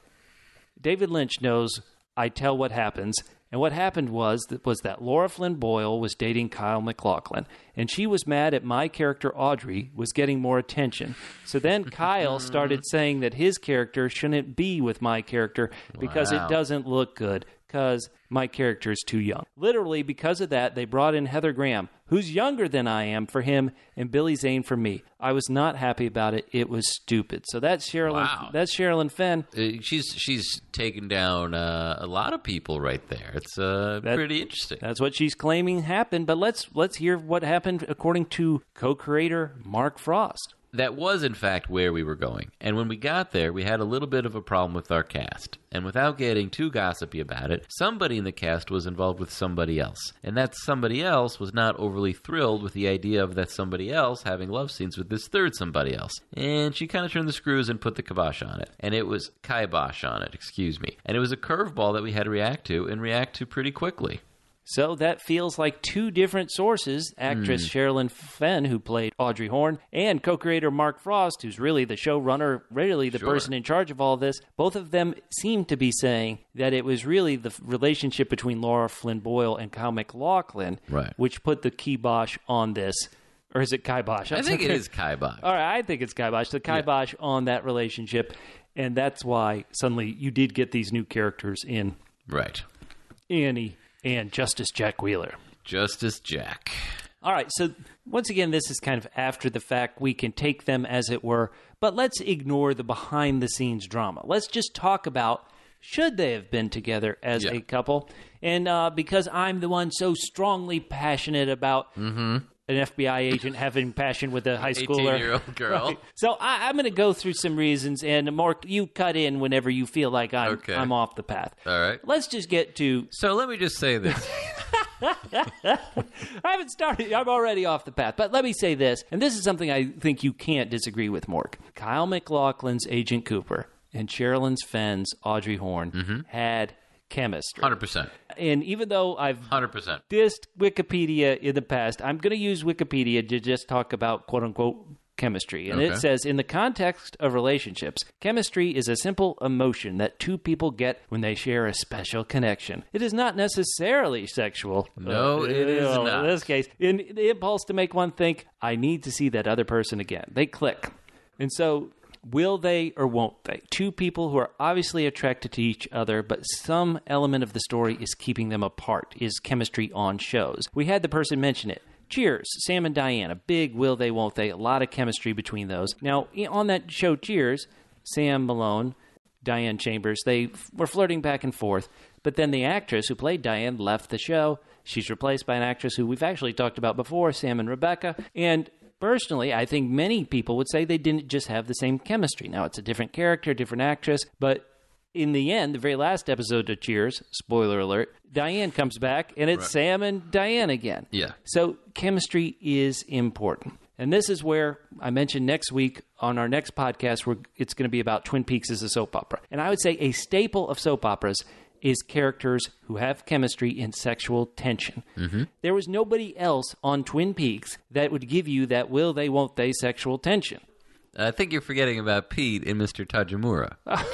David Lynch knows I tell what happens, and what happened was that was that Lara Flynn Boyle was dating Kyle MacLachlan, and she was mad at my character Audrey was getting more attention. So then Kyle started saying that his character shouldn't be with my character because Wow. it doesn't look good because my character is too young. Literally, because of that, they brought in Heather Graham, who's younger than I am for him, and Billy Zane for me. I was not happy about it. It was stupid. So that's Sherilyn. Wow. That's Sherilyn Fenn. Uh, she's she's taken down uh, a lot of people right there. It's uh, That- pretty interesting. That's what she's claiming happened. But let's let's hear what happened according to co-creator Mark Frost. That was in fact where we were going. And when we got there, we had a little bit of a problem with our cast. And without getting too gossipy about it, somebody in the cast was involved with somebody else. And that somebody else was not overly thrilled with the idea of that somebody else having love scenes with this third somebody else. And she kind of turned the screws and put the kibosh on it. And it was kibosh on it, excuse me. And it was a curveball that we had to react to and react to pretty quickly. So that feels like two different sources. Actress hmm. Sherilyn Fenn, who played Audrey Horne, and co-creator Mark Frost, who's really the showrunner, really the Sure. person in charge of all this. Both of them seem to be saying that it was really the relationship between Lara Flynn Boyle and Kyle MacLachlan, Right. which put the kibosh on this. Or is it kibosh? I think it is kibosh. All right, I think it's kibosh. The kibosh on that relationship, and that's why suddenly you did get these new characters in Right. Annie and Justice Jack Wheeler. Justice Jack. All right, so once again, this is kind of after the fact. We can take them as it were, but let's ignore the behind the scenes drama. Let's just talk about should they have been together as Yeah. a couple. And uh, because I'm the one so strongly passionate about Mm-hmm. An FBI agent having passion with a high schooler. 18-year-old girl. Right. So I, I'm going to go through some reasons, and Mark, you cut in whenever you feel like I'm, Okay. I'm off the path. All right. Let's just get to So let me just say this. I haven't started. I'm already off the path. But let me say this, and this is something I think you can't disagree with, Mork. Kyle MacLachlan's Agent Cooper and Sherilyn Fenn's Audrey Horne mm-hmm. had chemistry. 100%. And even though I've 100%. dissed Wikipedia in the past, I'm going to use Wikipedia to just talk about quote unquote chemistry. And it says in the context of relationships, chemistry is a simple emotion that two people get when they share a special connection. It is not necessarily sexual. No, Uh, it is not. In this case, in the impulse to make one think, I need to see that other person again. They click. And so Will they or won't they? Two people who are obviously attracted to each other, but some element of the story is keeping them apart, is chemistry on shows. We had the person mention it. Cheers, Sam and Diane. A big will they, won't they? A lot of chemistry between those. Now, on that show, Cheers, Sam Malone, Diane Chambers, they f- were flirting back and forth. But then the actress who played Diane left the show. She's replaced by an actress who we've actually talked about before, Sam and Rebecca. And personally, I think many people would say they didn't just have the same chemistry. Now, it's a different character, different actress, but in the end, the very last episode of Cheers, spoiler alert, Diane comes back and it's Sam and Diane again. Yeah. So chemistry is important. And this is where I mentioned next week on our next podcast, where it's going to be about Twin Peaks as a soap opera. And I would say a staple of soap operas is characters who have chemistry in sexual tension. Mm-hmm. There was nobody else on Twin Peaks that would give you that will they, won't they sexual tension. I think you're forgetting about Pete and Mr. Tojamura.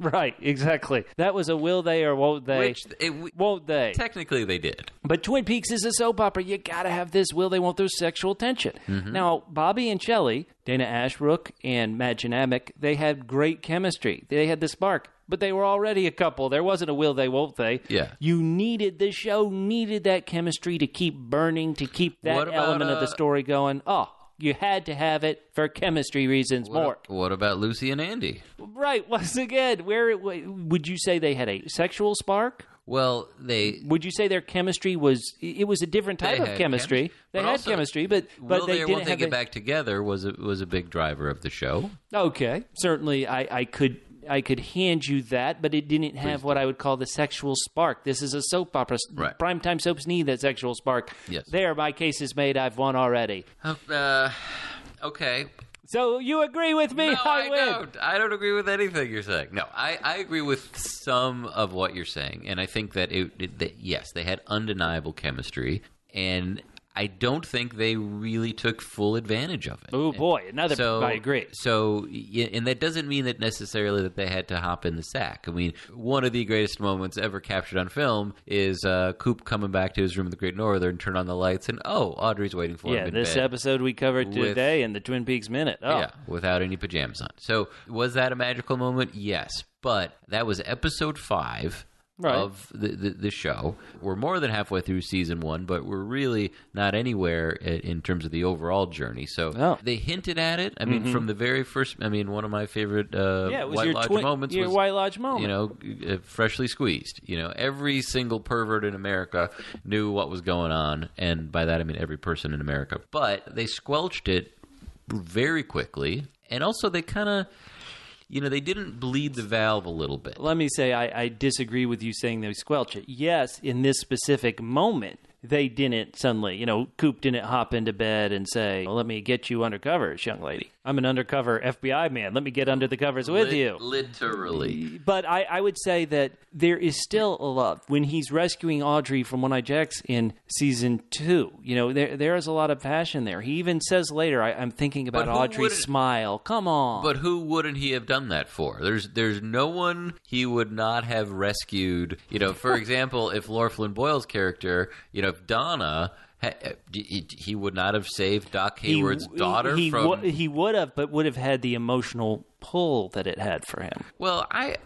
Right, exactly. That was a will they or won't they? Which it, we, won't they? technically they did. But Twin Peaks is a soap opera. You gotta have this will they, won't they sexual tension. Mm-hmm. Now, Bobby and Shelley, Dana Ashbrook and Mädchen Amick, they had great chemistry. They had the spark. But they were already a couple. There wasn't a will they, won't they. Yeah. You needed, the show needed that chemistry to keep burning, to keep that about, element of the uh, story going. Oh, you had to have it for chemistry reasons more. What, what about Lucy and Andy? Right. Once again, where would you say they had a sexual spark Well, they Would you say their chemistry was? It was a different type of chemistry. They had also, chemistry, but but they they didn't they get back together was a, was a big driver of the show. Okay, certainly, I, I could I could hand you that, but it didn't have what I would call the sexual spark. This is a soap opera. Right. Primetime soaps need that sexual spark. Yes. There, my case is made. I've won already. Uh, okay, So you agree with me? No, I, I don't. I don't agree with anything you're saying. No, I, I agree with some of what you're saying, and I think that it, it that, yes, they had undeniable chemistry, and I don't think they really took full advantage of it. Oh boy, another. So I agree. So, and that doesn't mean that necessarily that they had to hop in the sack. I mean, one of the greatest moments ever captured on film is uh, Coop coming back to his room in the Great Northern, and turn on the lights, and oh, Audrey's waiting for Yeah, him. in this episode we covered with- today in the Twin Peaks minute. Oh, Yeah, without any pajamas on. So, was that a magical moment? Yes. But that was episode five Right. of the, the, the show. We're more than halfway through season one, but we're really not anywhere in terms of the overall journey. So, Oh. Mm-hmm. they hinted at it. I mean, from the very first, I mean, one of my favorite uh, yeah. It was White your Lodge twin, moments your was White Lodge moment. you know, uh, freshly squeezed. You know, every single pervert in America knew what was going on, and by that I mean every person in America. But they squelched it very quickly, and also they kind of, you know, they didn't bleed the valve a little bit. Let me say I, I disagree with you saying they squelch it. Yes, in this specific moment, they didn't suddenly, you know, Coop didn't hop into bed and say, well, "Let me get you undercovers, young lady. I'm an undercover FBI man. Let me get under the covers with Lit- you." literally. But I, I would say that there is still a love when he's rescuing Audrey from One Eye Jacks in season two. You know, there there is a lot of passion there. He even says later, I, "I'm thinking about Audrey's smile." Come on, But who wouldn't he have done that for? There's there's no one he would not have rescued. You know, for example, if Lara Flynn Boyle's character, you know, if Donna, Uh, he, he would not have saved Doc He- Hayward's daughter he, from. would- he would have, but would have had the emotional pull that it had for him. Well, I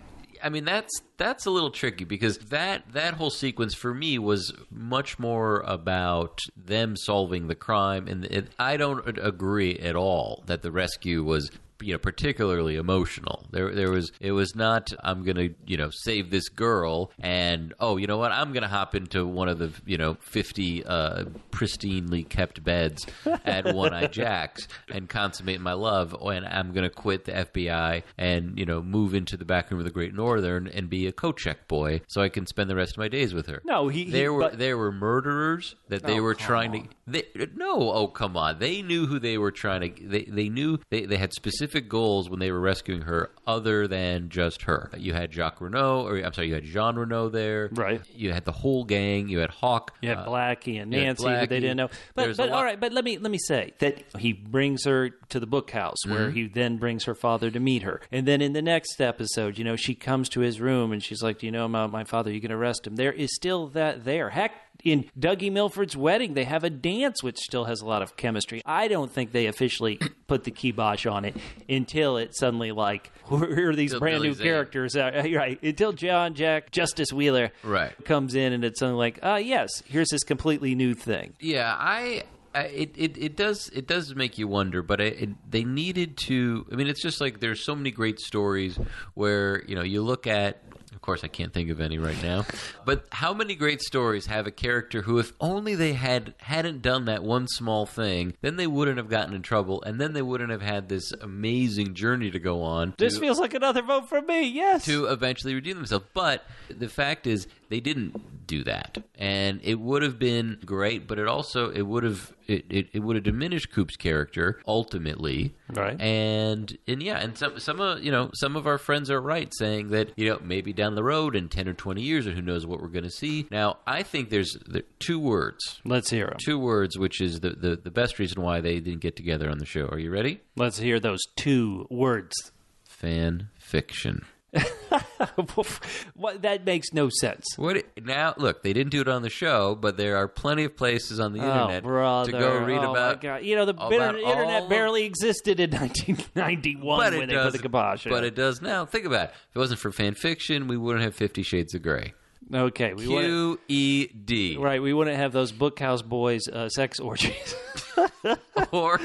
I mean that's that's a little tricky because that that whole sequence for me was much more about them solving the crime and it, I don't agree at all that the rescue was you know particularly emotional. There there was it was not I'm going to, you know, save this girl and oh, you know what? I'm going to hop into one of the, you know, 50 uh pristinely kept beds at One Eye Jacks and consummate my love and I'm going to quit the FBI and, you know, move into the back room of the Great Northern and be a co-check boy so I can spend the rest of my days with her. No, he- he- there were but- there were murderers that they Oh, were trying on. to they, no, oh come on. They knew who they were trying to. They they knew they, they had specific goals when they were rescuing her, other than just her. You had Jacques Renault, or I'm sorry, you had Jean Renault there. Right. You had the whole gang. You had Hawk. You had uh, Blackie and you had Nancy, they didn't know. But, There's but all right, but let me let me say that he brings her to the bookhouse where Mm-hmm. he then brings her father to meet her, and then in the next episode, you know, she comes to his room and she's like, "Do you know about my father? You can arrest him." There is still that there. Heck. In Dougie Milford's wedding, they have a dance which still has a lot of chemistry. I don't think they officially put the kibosh on it until it suddenly like here are these Until brand Billy new Zane. characters. Uh, right until John Jack Justice Wheeler Right. comes in and it's something like, uh, yes, here's this completely new thing. Yeah, I. I it, it, it does it does make you wonder, but it, it, they needed to. I mean, it's just like there's so many great stories where you know you look at. Of course, I can't think of any right now. But how many great stories have a character who, if only they had hadn't done that one small thing, then they wouldn't have gotten in trouble, and then they wouldn't have had this amazing journey to go on. This to- feels like another vote for me. Yes. to eventually redeem themselves. But the fact is, they didn't do that, and it would have been great. But it also it would have it, it, it would have diminished Coop's character ultimately, Right. And and yeah, and some some of you know some of our friends are right saying that you know maybe down the road in ten or twenty years, or who knows what we're going to see. Now, I think there's there, two words. Let's hear them. Two words, which is the, the, the best reason why they didn't get together on the show. Are you ready? Let's hear those two words. Fan fiction. what, that makes no sense. What now? Look, they didn't do it on the show, but there are plenty of places on the Oh, internet brother. to go read oh, about. You know, the bitter- internet barely existed in 1991 But when they does, put the kibosh. but it does now. Think about it. If it wasn't for fan fiction, we wouldn't have Fifty Shades of Grey. okay, we Q E D. right. We wouldn't have those bookhouse boys uh, sex orgies. or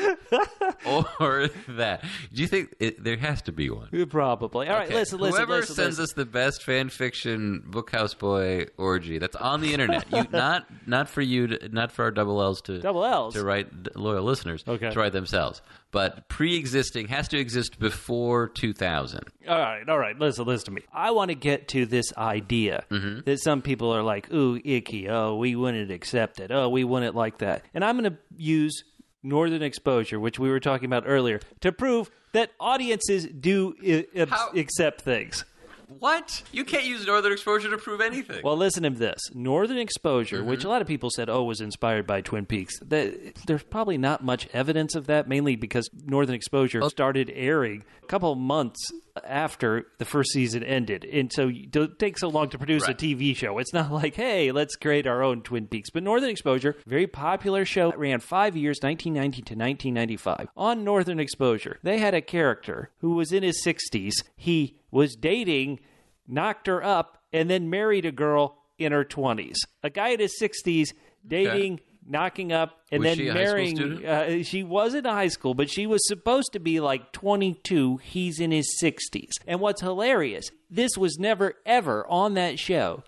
or that. Do you think it, there has to be one? Probably. All right, Okay. listen, listen, Whoever listen. sends listen. us the best fan fiction bookhouse boy orgy that's on the internet, you not not for you, to, not for our double L's to Double Ls? to write loyal listeners Okay. to write themselves, but pre-existing has to exist before 2000. All right, all right. Listen, listen to me. I want to get to this idea Mm-hmm. that some people are like, "Ooh, icky. Oh, we wouldn't accept it. Oh, we wouldn't like that." And I'm going to use Northern Exposure, which we were talking about earlier, to prove that audiences do uh, I- abs- How- accept things. What? You can't use Northern Exposure to prove anything. Well, listen to this. Northern Exposure, which Mm-hmm. a lot of people said, oh, was inspired by Twin Peaks. That, there's probably not much evidence of that, mainly because Northern Exposure Oh. started airing a couple months after the first season ended. And so it don't so long to produce Right. a TV show. It's not like, hey, let's create our own Twin Peaks. But Northern Exposure, very popular show, ran five years, 1990 to 1995. On Northern Exposure, they had a character who was in his 60s. He was dating knocked her up, and then married a girl in her 20s. A guy in his 60s dating, knocking up, and Was then she marrying. Uh, she wasn't in high school, but she was supposed to be like 22. He's in his 60s. And what's hilarious, this was never, ever on that show.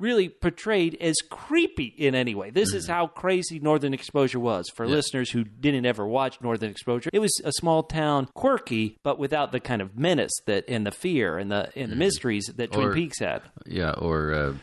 Really portrayed as creepy in any way. This Mm. is how crazy Northern Exposure was. For listeners who didn't ever watch Northern Exposure, it was a small town, quirky, but without the kind of menace that and the fear and the and the mysteries that Twin. Or- Peaks had. yeah, or uh,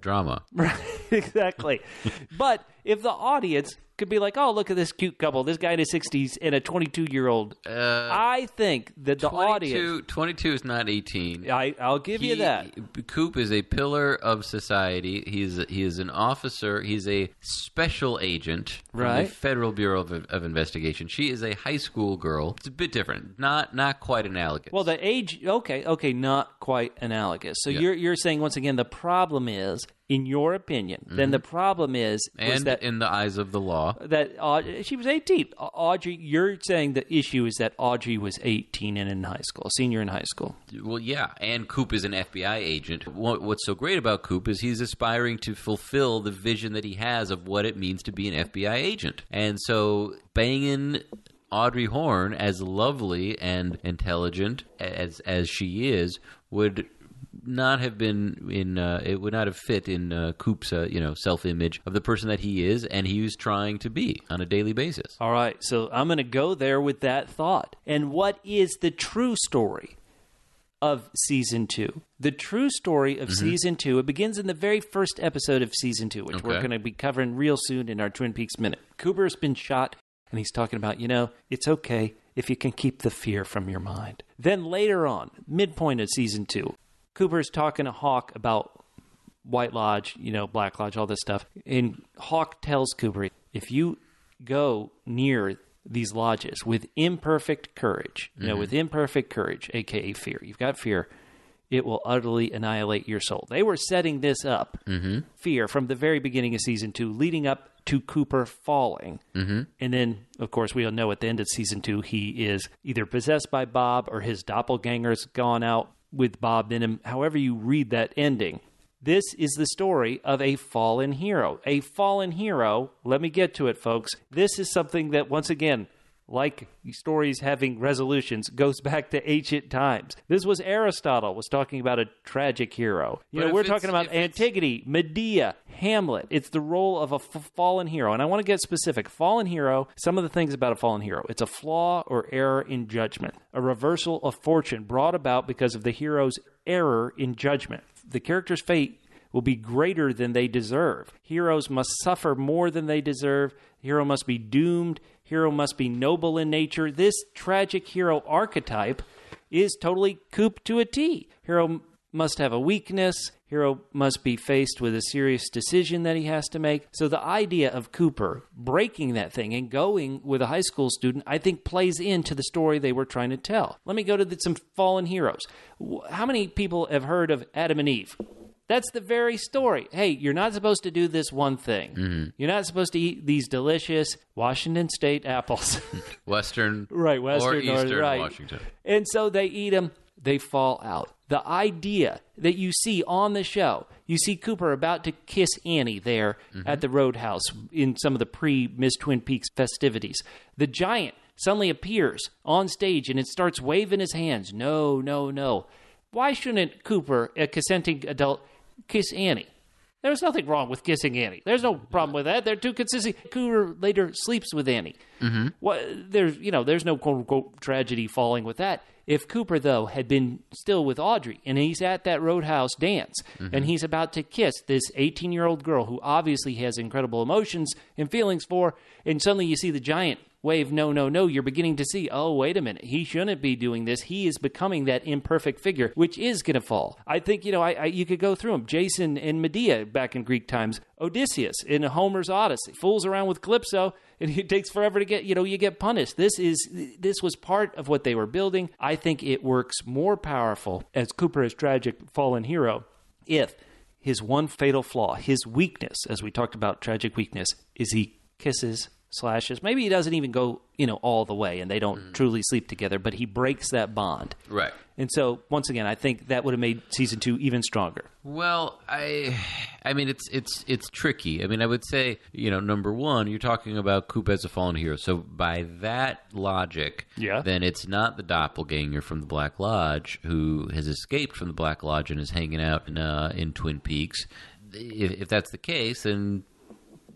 drama. Right, exactly. but if the audience could be like, "Oh, look at this cute couple, this guy in his 60s and a 22 year old," Uh, I think that the 22, audience. 22 is not 18. I, I'll give you that. Coop is a pillar of society. He's he is an officer. He's a special agent from Right. the Federal Bureau of, of Investigation. She is a high school girl. It's a bit different. Not not quite analogous. Well, the age, okay, okay, not quite analogous. So Yeah. you're you're saying once again the problem is, in your opinion, then the problem is, Mm-hmm. and that in the eyes of the law, that Aud- she was 18. Audrey, you're saying the issue is that Audrey was 18 and in high school, senior in high school. Well, yeah, and Coop is an FBI agent. What, what's so great about Coop is he's aspiring to fulfill the vision that he has of what it means to be an FBI agent. And so banging Audrey Horne, as lovely and intelligent as as she is, would not have been in uh, it would not have fit in uh, Coop's uh, you know self image of the person that he is and he was trying to be on a daily basis. All right, so I'm going to go there with that thought. And what is the true story of season two? The true story of season two, it begins in the very first episode of season two, which we're going to be covering real soon in our Twin Peaks Minute. Cooper's been shot, and he's talking about, you know, it's okay if you can keep the fear from your mind. Then later on, midpoint of season two, Cooper's talking to Hawk about White Lodge, you know, Black Lodge, all this stuff. And Hawk tells Cooper, if you go near these lodges with imperfect courage, you know, with imperfect courage, aka fear, you've got fear, it will utterly annihilate your soul. They were setting this up, fear, from the very beginning of season two, leading up to Cooper falling. Mm-hmm. And then, of course, we all know at the end of season two, he is either possessed by Bob or his doppelganger's gone out with Bob in him. However, you read that ending. This is the story of a fallen hero. A fallen hero, let me get to it, folks. This is something that, once again, like stories having resolutions, goes back to ancient times. This was Aristotle was talking about a tragic hero. You But know, we're talking about Antigone, Medea, Hamlet. It's the role of a f- fallen hero. And I want to get specific. Fallen hero, some of the things about a fallen hero. It's a flaw or error in judgment, a reversal of fortune brought about because of the hero's error in judgment. The character's fate will be greater than they deserve. Heroes must suffer more than they deserve. Hero must be doomed. Hero must be noble in nature. This tragic hero archetype is totally cooped to a T. Hero must have a weakness. Hero must be faced with a serious decision that he has to make. So the idea of Cooper breaking that thing and going with a high school student, I think, plays into the story they were trying to tell. Let me go to the, some fallen heroes. How many people have heard of Adam and Eve? That's the very story. Hey, you're not supposed to do this one thing. Mm-hmm. You're not supposed to eat these delicious Washington State apples. Western, Right, Western or North- Eastern right. Washington. And so they eat them. they fall out. The idea that you see on the show, you see Cooper about to kiss Annie there mm-hmm. at the Roadhouse in some of the pre Miss Twin Peaks festivities. The giant suddenly appears on stage and it starts waving his hands. No, no, no. Why shouldn't Cooper, a consenting adult, kiss Annie? There's nothing wrong with kissing Annie. There's no problem with that. They're two consistent. Cooper later sleeps with Annie. Mm-hmm. What, there's you know there's no quote unquote tragedy falling with that. If Cooper though had been still with Audrey and he's at that Roadhouse dance and he's about to kiss this 18 year old girl who obviously has incredible emotions and feelings for, and suddenly you see the giant wave no no no you're beginning to see oh wait a minute he shouldn't be doing this. He is becoming that imperfect figure which is going to fall. I think you know I, I you could go through them jason and medea back in greek times odysseus in homer's odyssey fools around with calypso and it takes forever to get you know you get punished. This is this was part of what they were building. I think it works more powerful as cooper as tragic fallen hero if his one fatal flaw his weakness as we talked about tragic weakness is he kisses slashes. Maybe he doesn't even go, you know, all the way and they don't truly sleep together, but he breaks that bond. Right. And so, once again, I think that would have made season 2 even stronger. Well, I, I mean, it's it's it's tricky. I mean, I would say, you know, number one, you're talking about Coop as a fallen hero. So by that logic, Yeah. then it's not the doppelganger from the Black Lodge who has escaped from the Black Lodge and is hanging out in uh, in Twin Peaks. If, if that's the case, then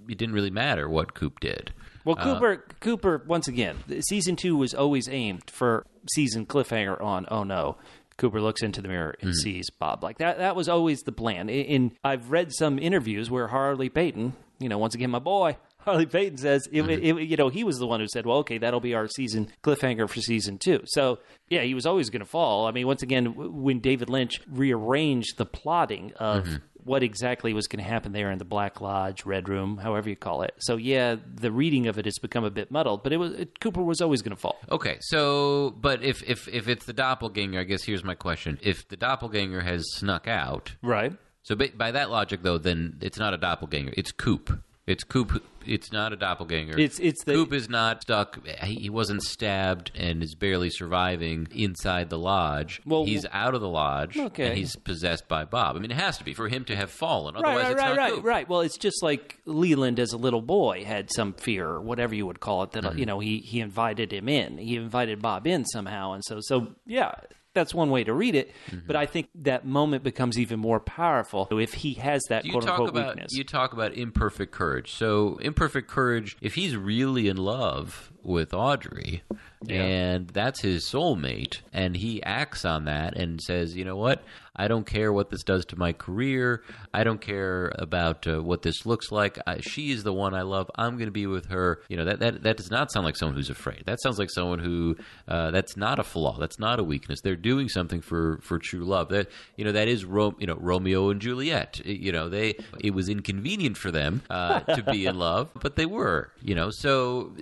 it didn't really matter what Coop did. Well, uh, Cooper, Cooper, once again, season two was always aimed for season cliffhanger on. Oh no, Cooper looks into the mirror and mm-hmm. sees Bob. Like that. That was always the plan. In, in I've read some interviews where Harley Peyton, you know, once again, my boy. Harley Peyton says, it, mm-hmm. it, you know, he was the one who said, well, okay, that'll be our season cliffhanger for season two. So, yeah, he was always going to fall. I mean, once again, w- when David Lynch rearranged the plotting of mm-hmm. What exactly was going to happen there in the Black Lodge, Red Room, however you call it. So yeah, the reading of it has become a bit muddled, but it was it, Cooper was always going to fall. Okay, so but if if if it's the doppelganger, I guess here's my question: If the doppelganger has snuck out, Right. so by, by that logic, though, then it's not a doppelganger; it's Coop. It's Coop. It's not a doppelganger. It's- it's the- Coop is not stuck. He, wasn't stabbed and is barely surviving inside the lodge. Well, he's out of the lodge. Okay. and he's possessed by Bob. I mean, it has to be for him to have fallen. Right, Otherwise, right, it's right, not right, Coop. right. Well, it's just like Leland as a little boy had some fear, or whatever you would call it. That Mm-hmm. you know, he he invited him in. He invited Bob in somehow, and so so yeah, that's one way to read it. Mm-hmm. But I think that moment becomes even more powerful if he has that you quote talk unquote about weakness. you talk about imperfect courage. So imperfect courage, if he's really in love with Audrey, and that's his soulmate, and he acts on that and says, you know what, I don't care what this does to my career. I don't care about uh, what this looks like. I, she is the one I love. I'm going to be with her. You know that that that does not sound like someone who's afraid. That sounds like someone who uh, that's not a flaw. That's not a weakness. They're doing something for for true love. That you know that is Ro- you know Romeo and Juliet. You know they it was inconvenient for them uh, to be in love, but they were. You know so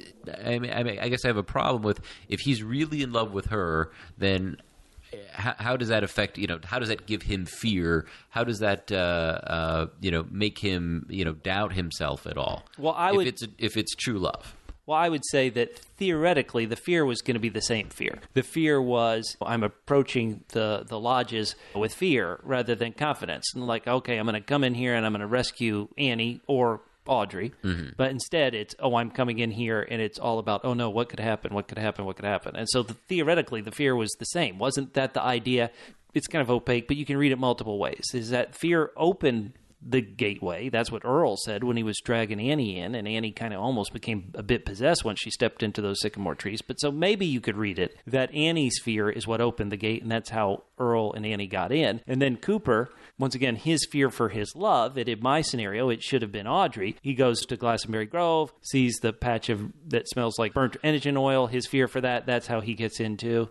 I mean, I mean I guess I have a problem with if he's really in love with her, then how, how does that affect you know how does that give him fear how does that uh, uh, you know make him you know doubt himself at all Well, I if would- it's if it's true love Well, I would say that theoretically, the fear was going to be the same fear. The fear was I'm approaching the the lodges with fear rather than confidence. And like, okay, I'm going to come in here and I'm going to rescue Annie or Audrey. Mm-hmm. But instead, it's oh, I'm coming in here and it's all about oh no, what could happen? What could happen? What could happen? And so the, theoretically, the fear was the same. Wasn't that the idea? It's kind of opaque, but you can read it multiple ways. Is that fear open the gateway. That's what Earl said when he was dragging Annie in, and Annie kind of almost became a bit possessed when she stepped into those sycamore trees. But so maybe you could read it that Annie's fear is what opened the gate, and that's how Earl and Annie got in. And then Cooper, once again, his fear for his love. It in my scenario, it should have been Audrey. He goes to Glastonbury Grove, sees the patch of that smells like burnt engine oil. His fear for that. That's how he gets into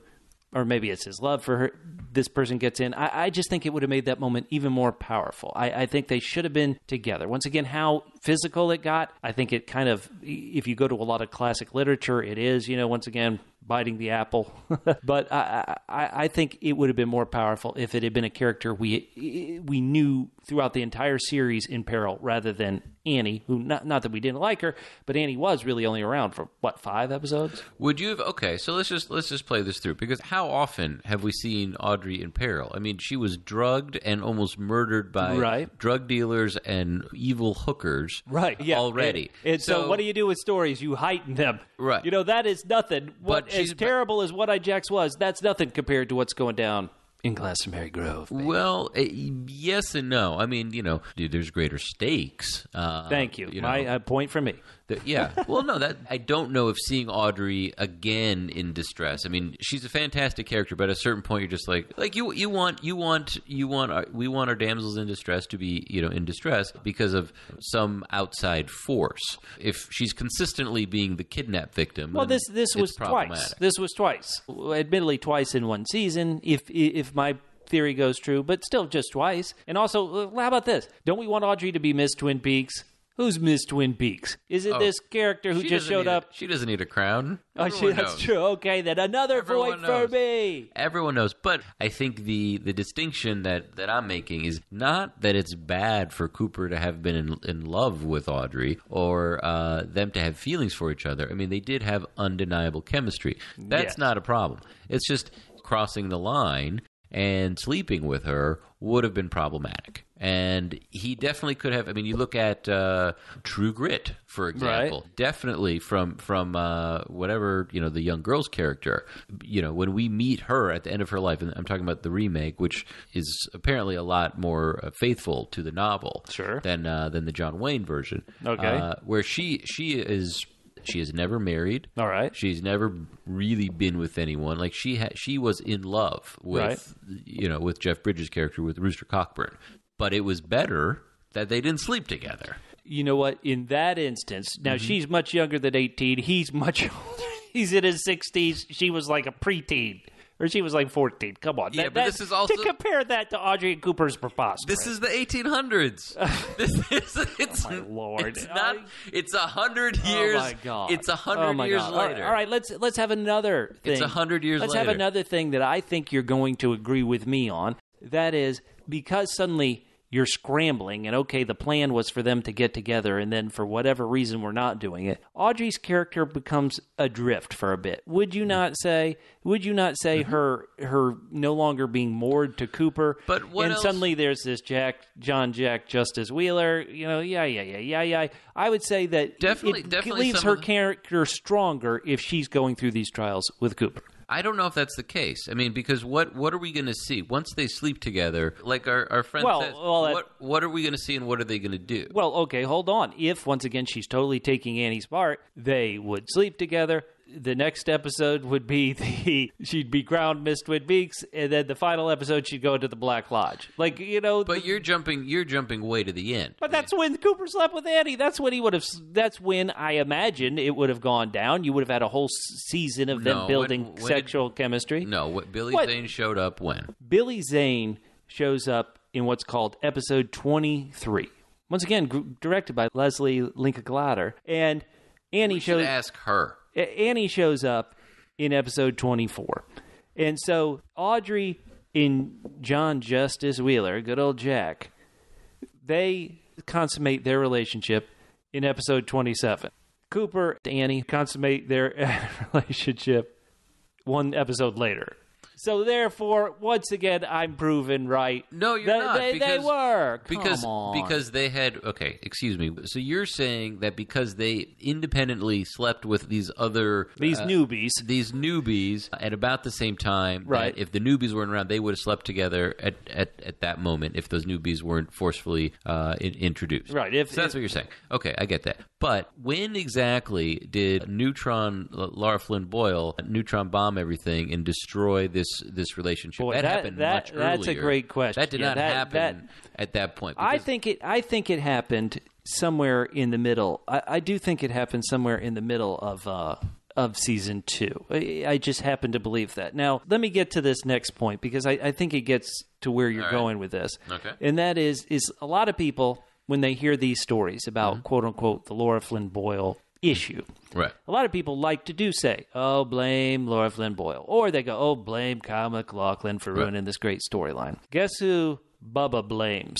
or maybe it's his love for her. This person gets in. I, I just think it would have made that moment even more powerful. I, I think they should have been together. Once again, how physical it got, I think it kind of, if you go to a lot of classic literature, it is, you know, once again, biting the apple. but I, I, I think it would have been more powerful if it had been a character we we knew throughout the entire series in peril rather than Annie, who not not that we didn't like her, but Annie was really only around for what five episodes. would you have okay so let's just let's just play this through because how often have we seen audrey in peril. I mean, she was drugged and almost murdered by Right. drug dealers and evil hookers. Right. Yeah. Already. And, and so, what do you do with stories? You heighten them. Right. You know that is nothing. What But as terrible as What I Jax was, that's nothing compared to what's going down in Glastonbury Grove. baby. Well, uh, yes and no. I mean, you know, dude, there's greater stakes. Uh, Thank you. know. My uh, point for me. The- yeah. Well, no, that I don't know if seeing Audrey again in distress. I mean, she's a fantastic character, but at a certain point, you're just like, like you, you want, you want, you want, our, we want our damsels in distress to be, you know, in distress because of some outside force. If she's consistently being the kidnap victim, Well, this this was twice. This was twice. Admittedly, twice in one season. If if my theory goes true, but still just twice. And also, uh, how about this? Don't we want Audrey to be Miss Twin Peaks? Who's Miss Twin Peaks? Is it Oh, this character who She just doesn't showed need a- up? she doesn't need a crown. Oh, she, that's knows. true. Okay, then another Everyone void knows. for me. Everyone knows, but I think the the distinction that that I'm making is not that it's bad for Cooper to have been in, in love with Audrey or uh, them to have feelings for each other. I mean, they did have undeniable chemistry. That's Yes. not a problem. It's just crossing the line and sleeping with her would have been problematic. And he definitely could have. I mean, you look at uh, True Grit, for example. Definitely from from uh, whatever you know the young girl's character. You know, when we meet her at the end of her life, and I'm talking about the remake, which is apparently a lot more uh, faithful to the novel, Sure. than uh, than the John Wayne version. Okay. uh, where she she is. She is never married. All right. She's never really been with anyone. Like she ha- she was in love with you know with Jeff Bridges' character with Rooster Cogburn, but it was better that they didn't sleep together. You know what? In that instance, now Mm-hmm. she's much younger than 18. He's much older. He's in his 60s. She was like a preteen. Or she was like 14. Come on. Yeah, That- but this is also- To compare that to Audrey and Cooper's preposterous. This is the 1800s. this is it's, Oh, my Lord. It's not. It's a hundred Oh years. my god! It's a Oh hundred my years God. All right, later. All right, let's let's have another thing. It's 100 years Let's have another thing that I think you're going to agree with me on. That is because suddenly you're scrambling, and okay, the plan was for them to get together, and then for whatever reason we're not doing it. Audrey's character becomes adrift for a bit. Would you not say? Would you not say her her no longer being moored to Cooper? Mm-hmm. But what and else- suddenly there's this Jack John Jack Justice Wheeler. You know, yeah, yeah, yeah, yeah, yeah. I would say that Definitely- it definitely leaves her the- character stronger if she's going through these trials with Cooper. I don't know if that's the case. I mean, because what what are we going to see once they sleep together? Like our, our friend Well, says, well, that- what what are we going to see and what are they going to do? Well, okay, hold on. If once again she's totally taking Annie's part, they would sleep together. The next episode would be the she'd be crowned Miss Twin Peaks, and then the final episode she'd go into the Black Lodge. Like you know, But you're jumping you're jumping way to the end. But that's when Cooper slept with Annie. That's when he would have. That's when I imagine it would have gone down. You would have had a whole season of them No, when- building when did- sexual chemistry. No, what Billy What? Zane showed up when? Billy Zane shows up in what's called episode 23. Once again, gr- directed by Lesli Linka Glatter. And Annie Should shows ask her. Annie shows up in episode 24. And so Audrey and John Justice Wheeler, good old Jack, they consummate their relationship in episode 27. Cooper and Annie consummate their relationship one episode later. So therefore, once again, I'm proven right. No, you're They- not. They, they because, were. Come because on. because they had okay. Excuse me. So you're saying that because they independently slept with these other these uh, newbies. these newbies at about the same time. that Right. if the newbies weren't around, they would have slept together at, at, at that moment if those newbies weren't forcefully uh, in, introduced. Right, if- so that's if- what you're saying. Okay, I get that. But when exactly did Neutron L- Lara Flynn Boyle neutron bomb everything and destroy this this relationship? Boy, that, that- happened that- much earlier. that's a great question. That did Yeah, not that- happen that- at that point. I think it. I think it happened somewhere in the middle. I, I do think it happened somewhere in the middle of uh, of season two. I, I just happen to believe that. Now, let me get to this next point because I, I think it gets to where you're right. going with this. Okay. and that is is a lot of people when they hear these stories about Mm-hmm. quote unquote the Lara Flynn Boyle issue. right. A lot of people like to do say, "Oh, blame Lara Flynn Boyle," or they go, "Oh, blame Kyle MacLachlan for ruining this great storyline." Guess who Bubba blames?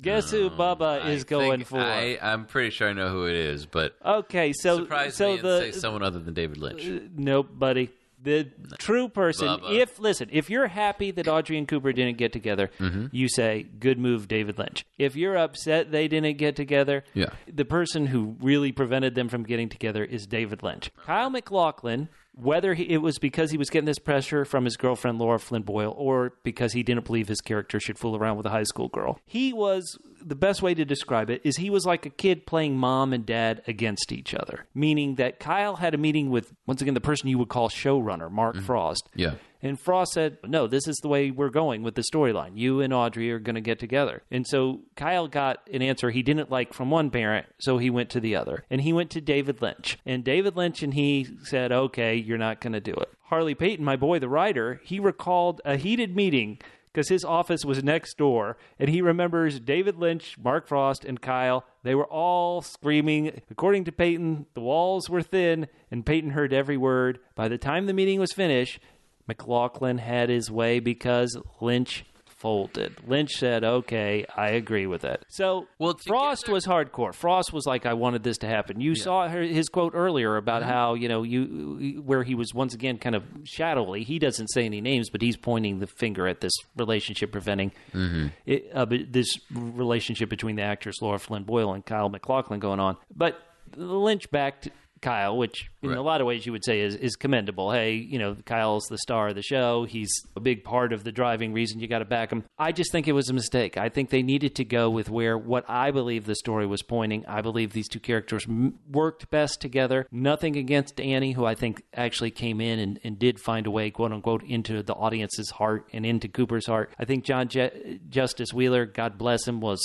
Guess who mm, Bubba is going for? I, I'm pretty sure I know who it is, but okay, so surprise so me the and say someone other than David Lynch. Uh, nope, buddy. The true person, Bubba. if listen, if you're happy that Audrey and Cooper didn't get together, Mm-hmm. you say, "Good move, David Lynch." If you're upset they didn't get together, Yeah. the person who really prevented them from getting together is David Lynch. Kyle MacLachlan, whether he, it was because he was getting this pressure from his girlfriend Lara Flynn Boyle or because he didn't believe his character should fool around with a high school girl, he was the best way to describe it is he was like a kid playing mom and dad against each other, meaning that Kyle had a meeting with once again the person you would call showrunner, Mark mm-hmm. Frost. Yeah. And Frost said, No, this is the way we're going with the storyline. You and Audrey are going to get together. And so Kyle got an answer he didn't like from one parent, so he went to the other. And he went to David Lynch. And David Lynch and he said, Okay, you're not going to do it. Harley Peyton, my boy, the writer, he recalled a heated meeting because his office was next door, and he remembers David Lynch, Mark Frost, and Kyle. They were all screaming. According to Peyton, the walls were thin, and Peyton heard every word. By the time the meeting was finished, MacLachlan had his way because Lynch folded. Lynch said, "Okay, I agree with it." So, Well, Frost was hardcore. Frost was like, "I wanted this to happen." You saw her, his quote earlier about Mm-hmm. how you know you where he was once again kind of shadowly. He doesn't say any names, but he's pointing the finger at this relationship preventing Mm-hmm. it, uh, this relationship between the actress Lara Flynn Boyle and Kyle MacLachlan going on. But Lynch backed Kyle, which in Right. a lot of ways you would say is, is commendable. Hey, you know, Kyle's the star of the show. He's a big part of the driving reason you got to back him. I just think it was a mistake. I think they needed to go with where what I believe the story was pointing. I believe these two characters m- worked best together. Nothing against Annie, who I think actually came in and, and did find a way, quote unquote, into the audience's heart and into Cooper's heart. I think John Je- Justice Wheeler, God bless him, was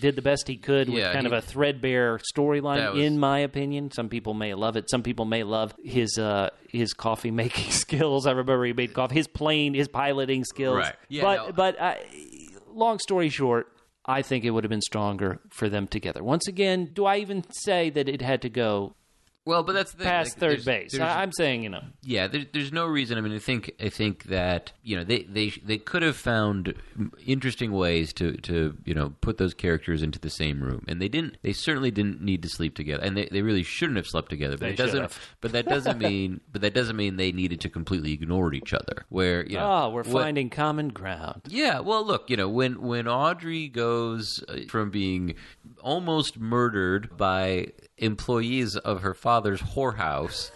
did the best he could with Yeah, kind he- of a threadbare storyline was- in my opinion some people may love it some people may love his uh his coffee making skills i remember he made coffee his plane his piloting skills Right. Yeah, but no. but uh, long story short I think it would have been stronger for them together. Once again, do I even say that it had to go Well, but that's the past like, third there's- base? there's- I'm saying, you know, yeah, there, there's no reason. I mean, I think I think that you know they they they could have found interesting ways to to you know put those characters into the same room, and they didn't. They certainly didn't need to sleep together, and they, they really shouldn't have slept together. But They it doesn't. should've. But that doesn't mean. But that doesn't mean they needed to completely ignore each other. Where you know, oh, we're what- finding common ground. yeah, well, look, you know, when when Audrey goes uh, from being almost murdered by employees of her father's whorehouse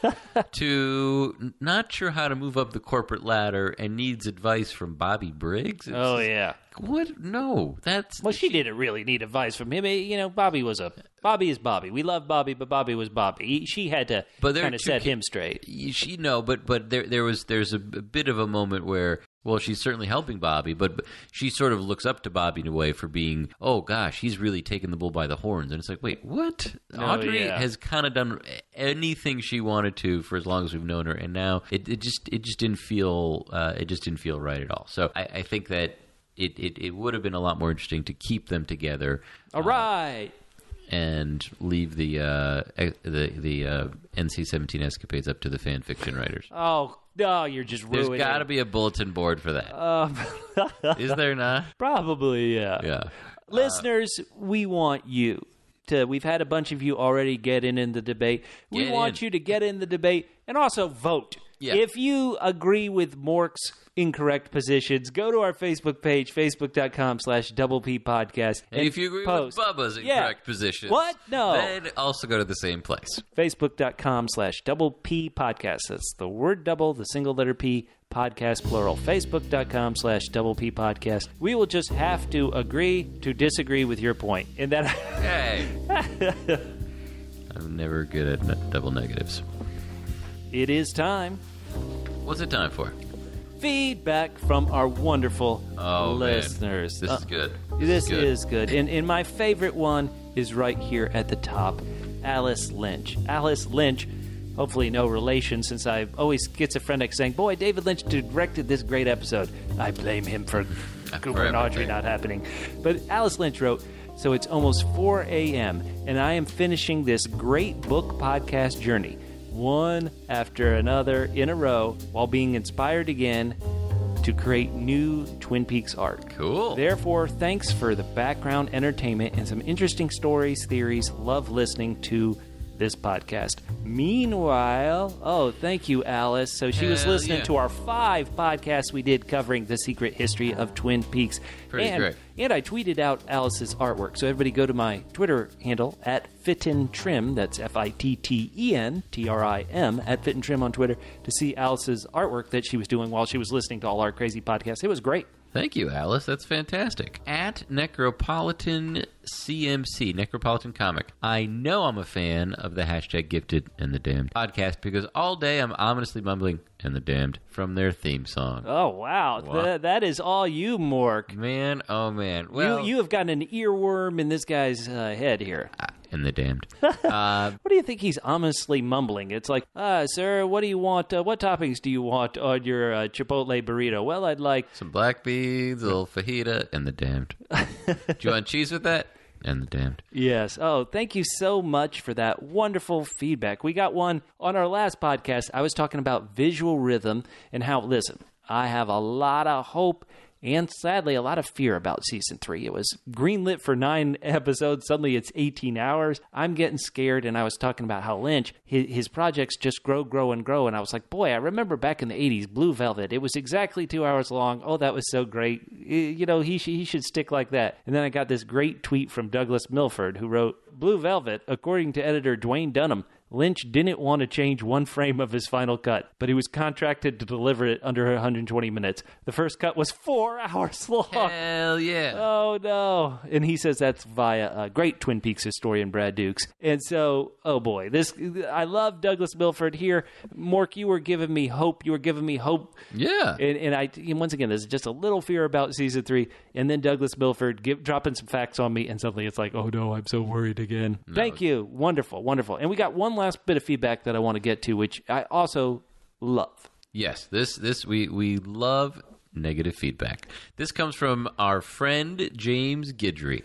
to not sure how to move up the corporate ladder and needs advice from Bobby Briggs. It's Oh yeah. What? No, that's Well, she didn't really need advice from him. Eh, You know, Bobby was a Bobby is Bobby. We love Bobby, but Bobby was Bobby. He, she had to But kind of set him straight. She no, but but there there was there's a, b- bit of a moment where well she's certainly helping Bobby, but, but she sort of looks up to Bobby in a way for being oh gosh he's really taking the bull by the horns, and it's like wait what Audrey yeah. has kind of done anything she wanted to for as long as we've known her, and now it, it just it just didn't feel uh, it just didn't feel right at all. So I, I think that. It, it, it would have been a lot more interesting to keep them together All right. and leave the uh, the the uh, NC seventeen escapades up to the fan fiction writers. Oh no, you're just There's ruining. got to be a bulletin board for that. Is there not? Probably, yeah. Yeah. Listeners, we want you to. We've had a bunch of you already get in in the debate. We want in. you to get in the debate and also vote. Yeah. If you agree with Mork's incorrect positions, go to our Facebook page, facebook.com slash double P podcast. And if you agree post. with Bubba's Yeah. incorrect positions, What? No. then also go to the same place. facebook.com slash double P podcast. That's the word double, the single letter P, podcast plural. Facebook.com slash double P podcast. We will just have to agree to disagree with your point. And that Hey, I'm never good at double negatives. it is time. What's it time for? Feedback from our wonderful Oh, man. listeners. This Uh, is good. This good. is good. And, and my favorite one is right here at the top Alice Lynch. Alice Lynch, hopefully no relation since I'm always schizophrenic saying, Boy, David Lynch directed this great episode. I blame him for Cooper and Audrey not happening. But Alice Lynch wrote, So it's almost 4 a.m., and I am finishing this great book podcast journey, one after another in a row, while being inspired again to create new Twin Peaks art. Cool. Therefore, thanks for the background entertainment and some interesting stories, theories. Love listening to this podcast. Meanwhile, oh, thank you, Alice. So she was listening yeah. to our five podcasts we did covering the secret history of Twin Peaks. Pretty and, great. And I tweeted out Alice's artwork. So everybody go to my Twitter handle at Fitten Trim. That's F I T T E N T R I M at Fitten Trim on Twitter to see Alice's artwork that she was doing while she was listening to all our crazy podcasts. It was great. Thank you, Alice. That's fantastic. At Necropolitan CMC, Necropolitan Comic. I know I'm a fan of the hashtag Gifted and the Damned podcast because all day I'm ominously mumbling and the Damned from their theme song. Oh wow. Th- that is all you, Mork. Man, oh man. Well, you you have gotten an earworm in this guy's uh, head here. Ah, and the Damned. uh, What do you think he's ominously mumbling? It's like, uh, sir, what do you want? Uh, what toppings do you want on your uh, Chipotle burrito? Well, I'd like. some black beans, a little fajita, and the Damned. Do you want cheese with that? And the Damned. Yes. Oh, thank you so much for that wonderful feedback. We got one on our last podcast. I was talking about visual rhythm and how, listen, I have a lot of hope and sadly a lot of fear about season three. It was greenlit for nine episodes. Suddenly it's 18 hours. I'm getting scared. And I was talking about how Lynch, his, his projects just grow, grow, and grow. And I was like, boy, I remember back in the 80s, Blue Velvet. It was exactly two hours long. Oh, that was so great. You know, he, sh- he should stick like that. And then I got this great tweet from Douglas Milford who wrote, Blue Velvet, according to editor Duwayne Dunham, Lynch didn't want to change one frame of his final cut, but he was contracted to deliver it under 120 minutes. The first cut was four hours long. Hell yeah. Oh no! And he says that's via uh, great Twin Peaks historian Brad Dukes. And so, oh boy, this I love Douglas Milford here. Mork, you were giving me hope. You were giving me hope. yeah. And, and I and once again, there's just a little fear about season three, and then Douglas Milford give, dropping some facts on me, and suddenly it's like, oh no, I'm so worried again. Thank you, wonderful, wonderful. And we got one last bit of feedback that I want to get to, which I also love. Yes, this this we we love negative feedback. This comes from our friend James Gidry.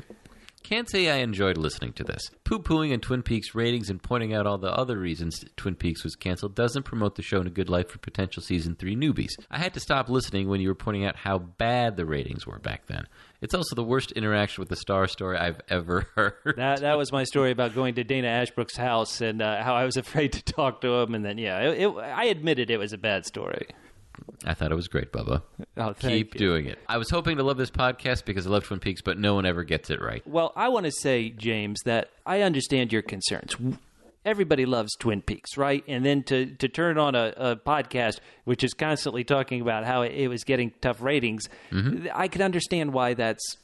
Can't say I enjoyed listening to this. Poo pooing on Twin Peaks ratings and pointing out all the other reasons Twin Peaks was canceled doesn't promote the show in a good light for potential season 3 newbies. I had to stop listening when you were pointing out how bad the ratings were back then. It's also the worst interaction with the Star story I've ever heard. That that was my story about going to Dana Ashbrook's house and uh, how I was afraid to talk to him, and then yeah, it, it, I admitted it was a bad story. I thought it was great, Bubba. Oh, thank Keep you. doing it. I was hoping to love this podcast because I love Twin Peaks, but no one ever gets it right. Well, I want to say, James, that I understand your concerns. Everybody loves Twin Peaks, right? And then to, to turn on a, a podcast which is constantly talking about how it, it was getting tough ratings, mm-hmm. I could understand why that's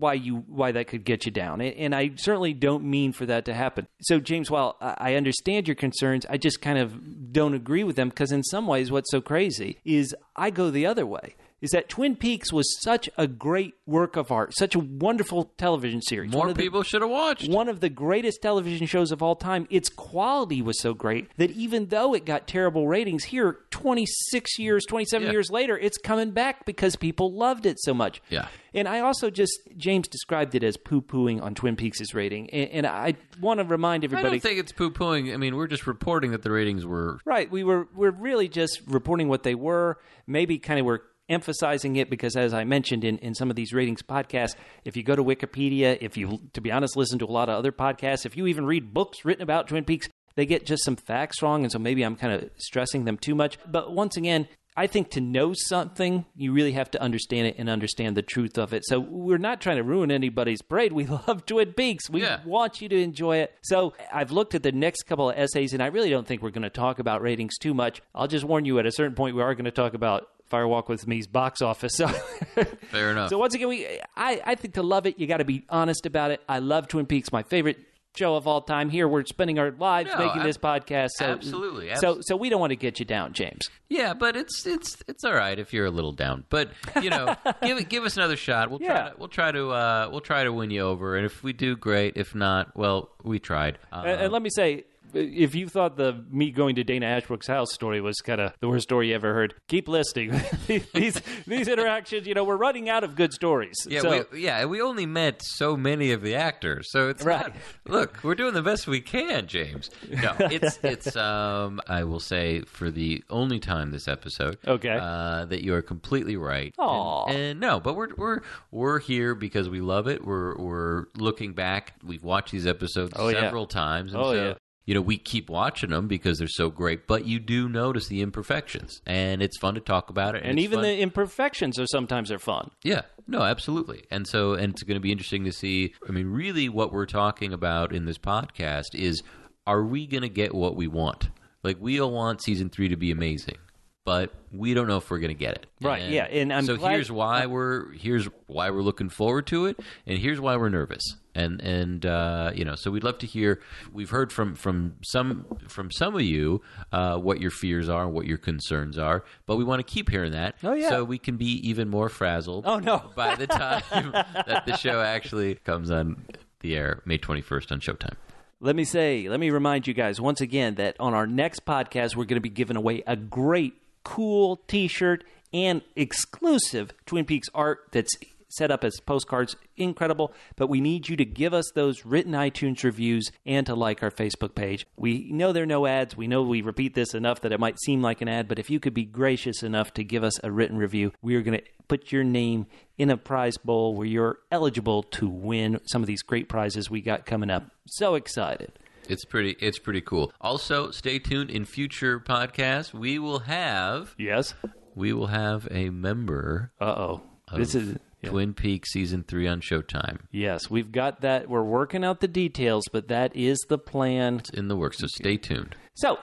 why you why that could get you down. And, and I certainly don't mean for that to happen. So, James, while I I understand your concerns, I just kind of don't agree with them because in some ways, what's so crazy is I go the other way. Is that Twin Peaks was such a great work of art, such a wonderful television series. More One of the- people should have watched. one of the greatest television shows of all time. Its quality was so great that even though it got terrible ratings here, 26 years, 27 Yeah. years later, it's coming back because people loved it so much. Yeah. And I also just, James described it as poo pooing on Twin Peaks' rating. And, and I want to remind everybody. I don't think it's poo pooing. I mean, we're just reporting that the ratings were. Right. We were we're really just reporting what they were. Maybe kind of we're emphasizing it because as I mentioned in, in some of these ratings podcasts, if you go to Wikipedia, if you to be honest, listen to a lot of other podcasts, if you even read books written about Twin Peaks, they get just some facts wrong, and so maybe I'm kind of stressing them too much. But once again, I think to know something, you really have to understand it and understand the truth of it. So we're not trying to ruin anybody's parade. We love Twin Peaks. We Yeah. want you to enjoy it. So I've looked at the next couple of essays, and I really don't think we're going to talk about ratings too much. I'll just warn you at a certain point, we are going to talk about Fire Walk with Me's box office. So, Fair enough. so once again, we I, I think to love it, you got to be honest about it. I love Twin Peaks, my favorite show of all time. Here, we're spending our lives No, making ab- this podcast. So, absolutely, So, abs- so we don't want to get you down, James. Yeah, but it's it's it's all right if you're a little down. But you know, give it give us another shot. We'll try Yeah. to we'll try to uh, we'll try to win you over. And if we do, great. If not, well, we tried. Uh, And, and let me say, if you thought the me going to Dana Ashbrook's house story was kind of the worst story you ever heard, keep listening. these these interactions, you know, we're running out of good stories. yeah, so, we, yeah, we only met so many of the actors, so it's Right. not. Look, we're doing the best we can, James. No, it's it's. Um, I will say for the only time this episode, Okay. uh, that you are completely right. Aw. And, and no, but we're we're we're here because we love it. We're we're looking back. We've watched these episodes Oh, yeah. several times. And Oh, so, yeah. You know we keep watching them because they're so great, but you do notice the imperfections, and it's fun to talk about it. and it's even fun- the imperfections are sometimes are fun. yeah, no, absolutely. And so, and it's going to be interesting to see. I mean, really, what we're talking about in this podcast is are we going to get what we want? Like, we all want season three to be amazing, but we don't know if we're going to get it. Right, yeah, and I'm so glad- here's why we're here's why we're looking forward to it, and here's why we're nervous. And and uh, you know, so we'd love to hear. We've heard from from some from some of you uh, what your fears are, what your concerns are, but we want to keep hearing that. Oh, yeah. so we can be even more frazzled. Oh, no. by the time that the show actually comes on the air, May twenty first on Showtime. Let me say, let me remind you guys once again that on our next podcast, we're going to be giving away a great, cool t shirt and exclusive Twin Peaks art that's set up as postcards. Incredible. But we need you to give us those written iTunes reviews and to like our Facebook page. We know there are no ads. We know we repeat this enough that it might seem like an ad, but if you could be gracious enough to give us a written review, we are going to put your name in a prize bowl where you're eligible to win some of these great prizes we got coming up. So excited. It's pretty. It's pretty cool. Also, stay tuned in future podcasts. We will have Yes. we will have a member Uh oh. This is yeah. Twin Peaks season three on Showtime. yes. We've got that. We're working out the details, but that is the plan. It's in the works, so stay tuned. So,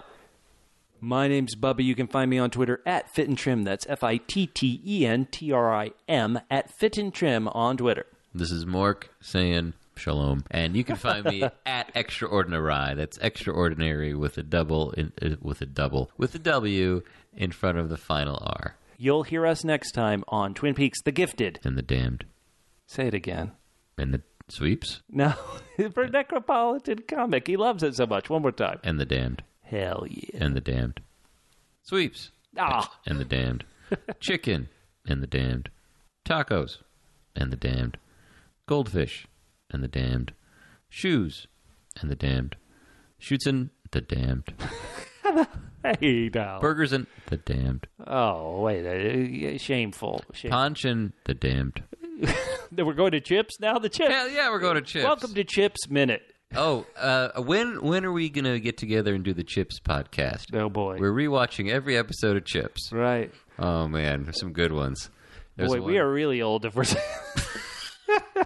my name's Bubba. You can find me on Twitter at Fitten Trim. That's F I T T E N T R I M at Fitten Trim on Twitter. This is Mork saying shalom, and you can find me at Extraordinawry. That's extraordinary with a double in, uh, with a double with a W in front of the final R. You'll hear us next time on Twin Peaks: The Gifted. And the damned, Say it again. and the sweeps, No, for Necropolitan comic, he loves it so much. One more time. and the damned, Hell yeah! and the damned, sweeps, Ah, and the damned, chicken, and the damned, tacos, and the damned, goldfish, and the damned, shoes, and the damned, shoots and the damned, hey now. burgers and the damned, Oh wait, uh, shameful. Shame. punch and the damned. We're going to Chips now. The Chips. Yeah, yeah, we're going to Chips. Welcome to Chips Minute. Oh, uh, when when are we gonna get together and do the Chips podcast? Oh boy. We're rewatching every episode of Chips. right. Oh man, there's some good ones. There's Boy, one- we are really old if we're.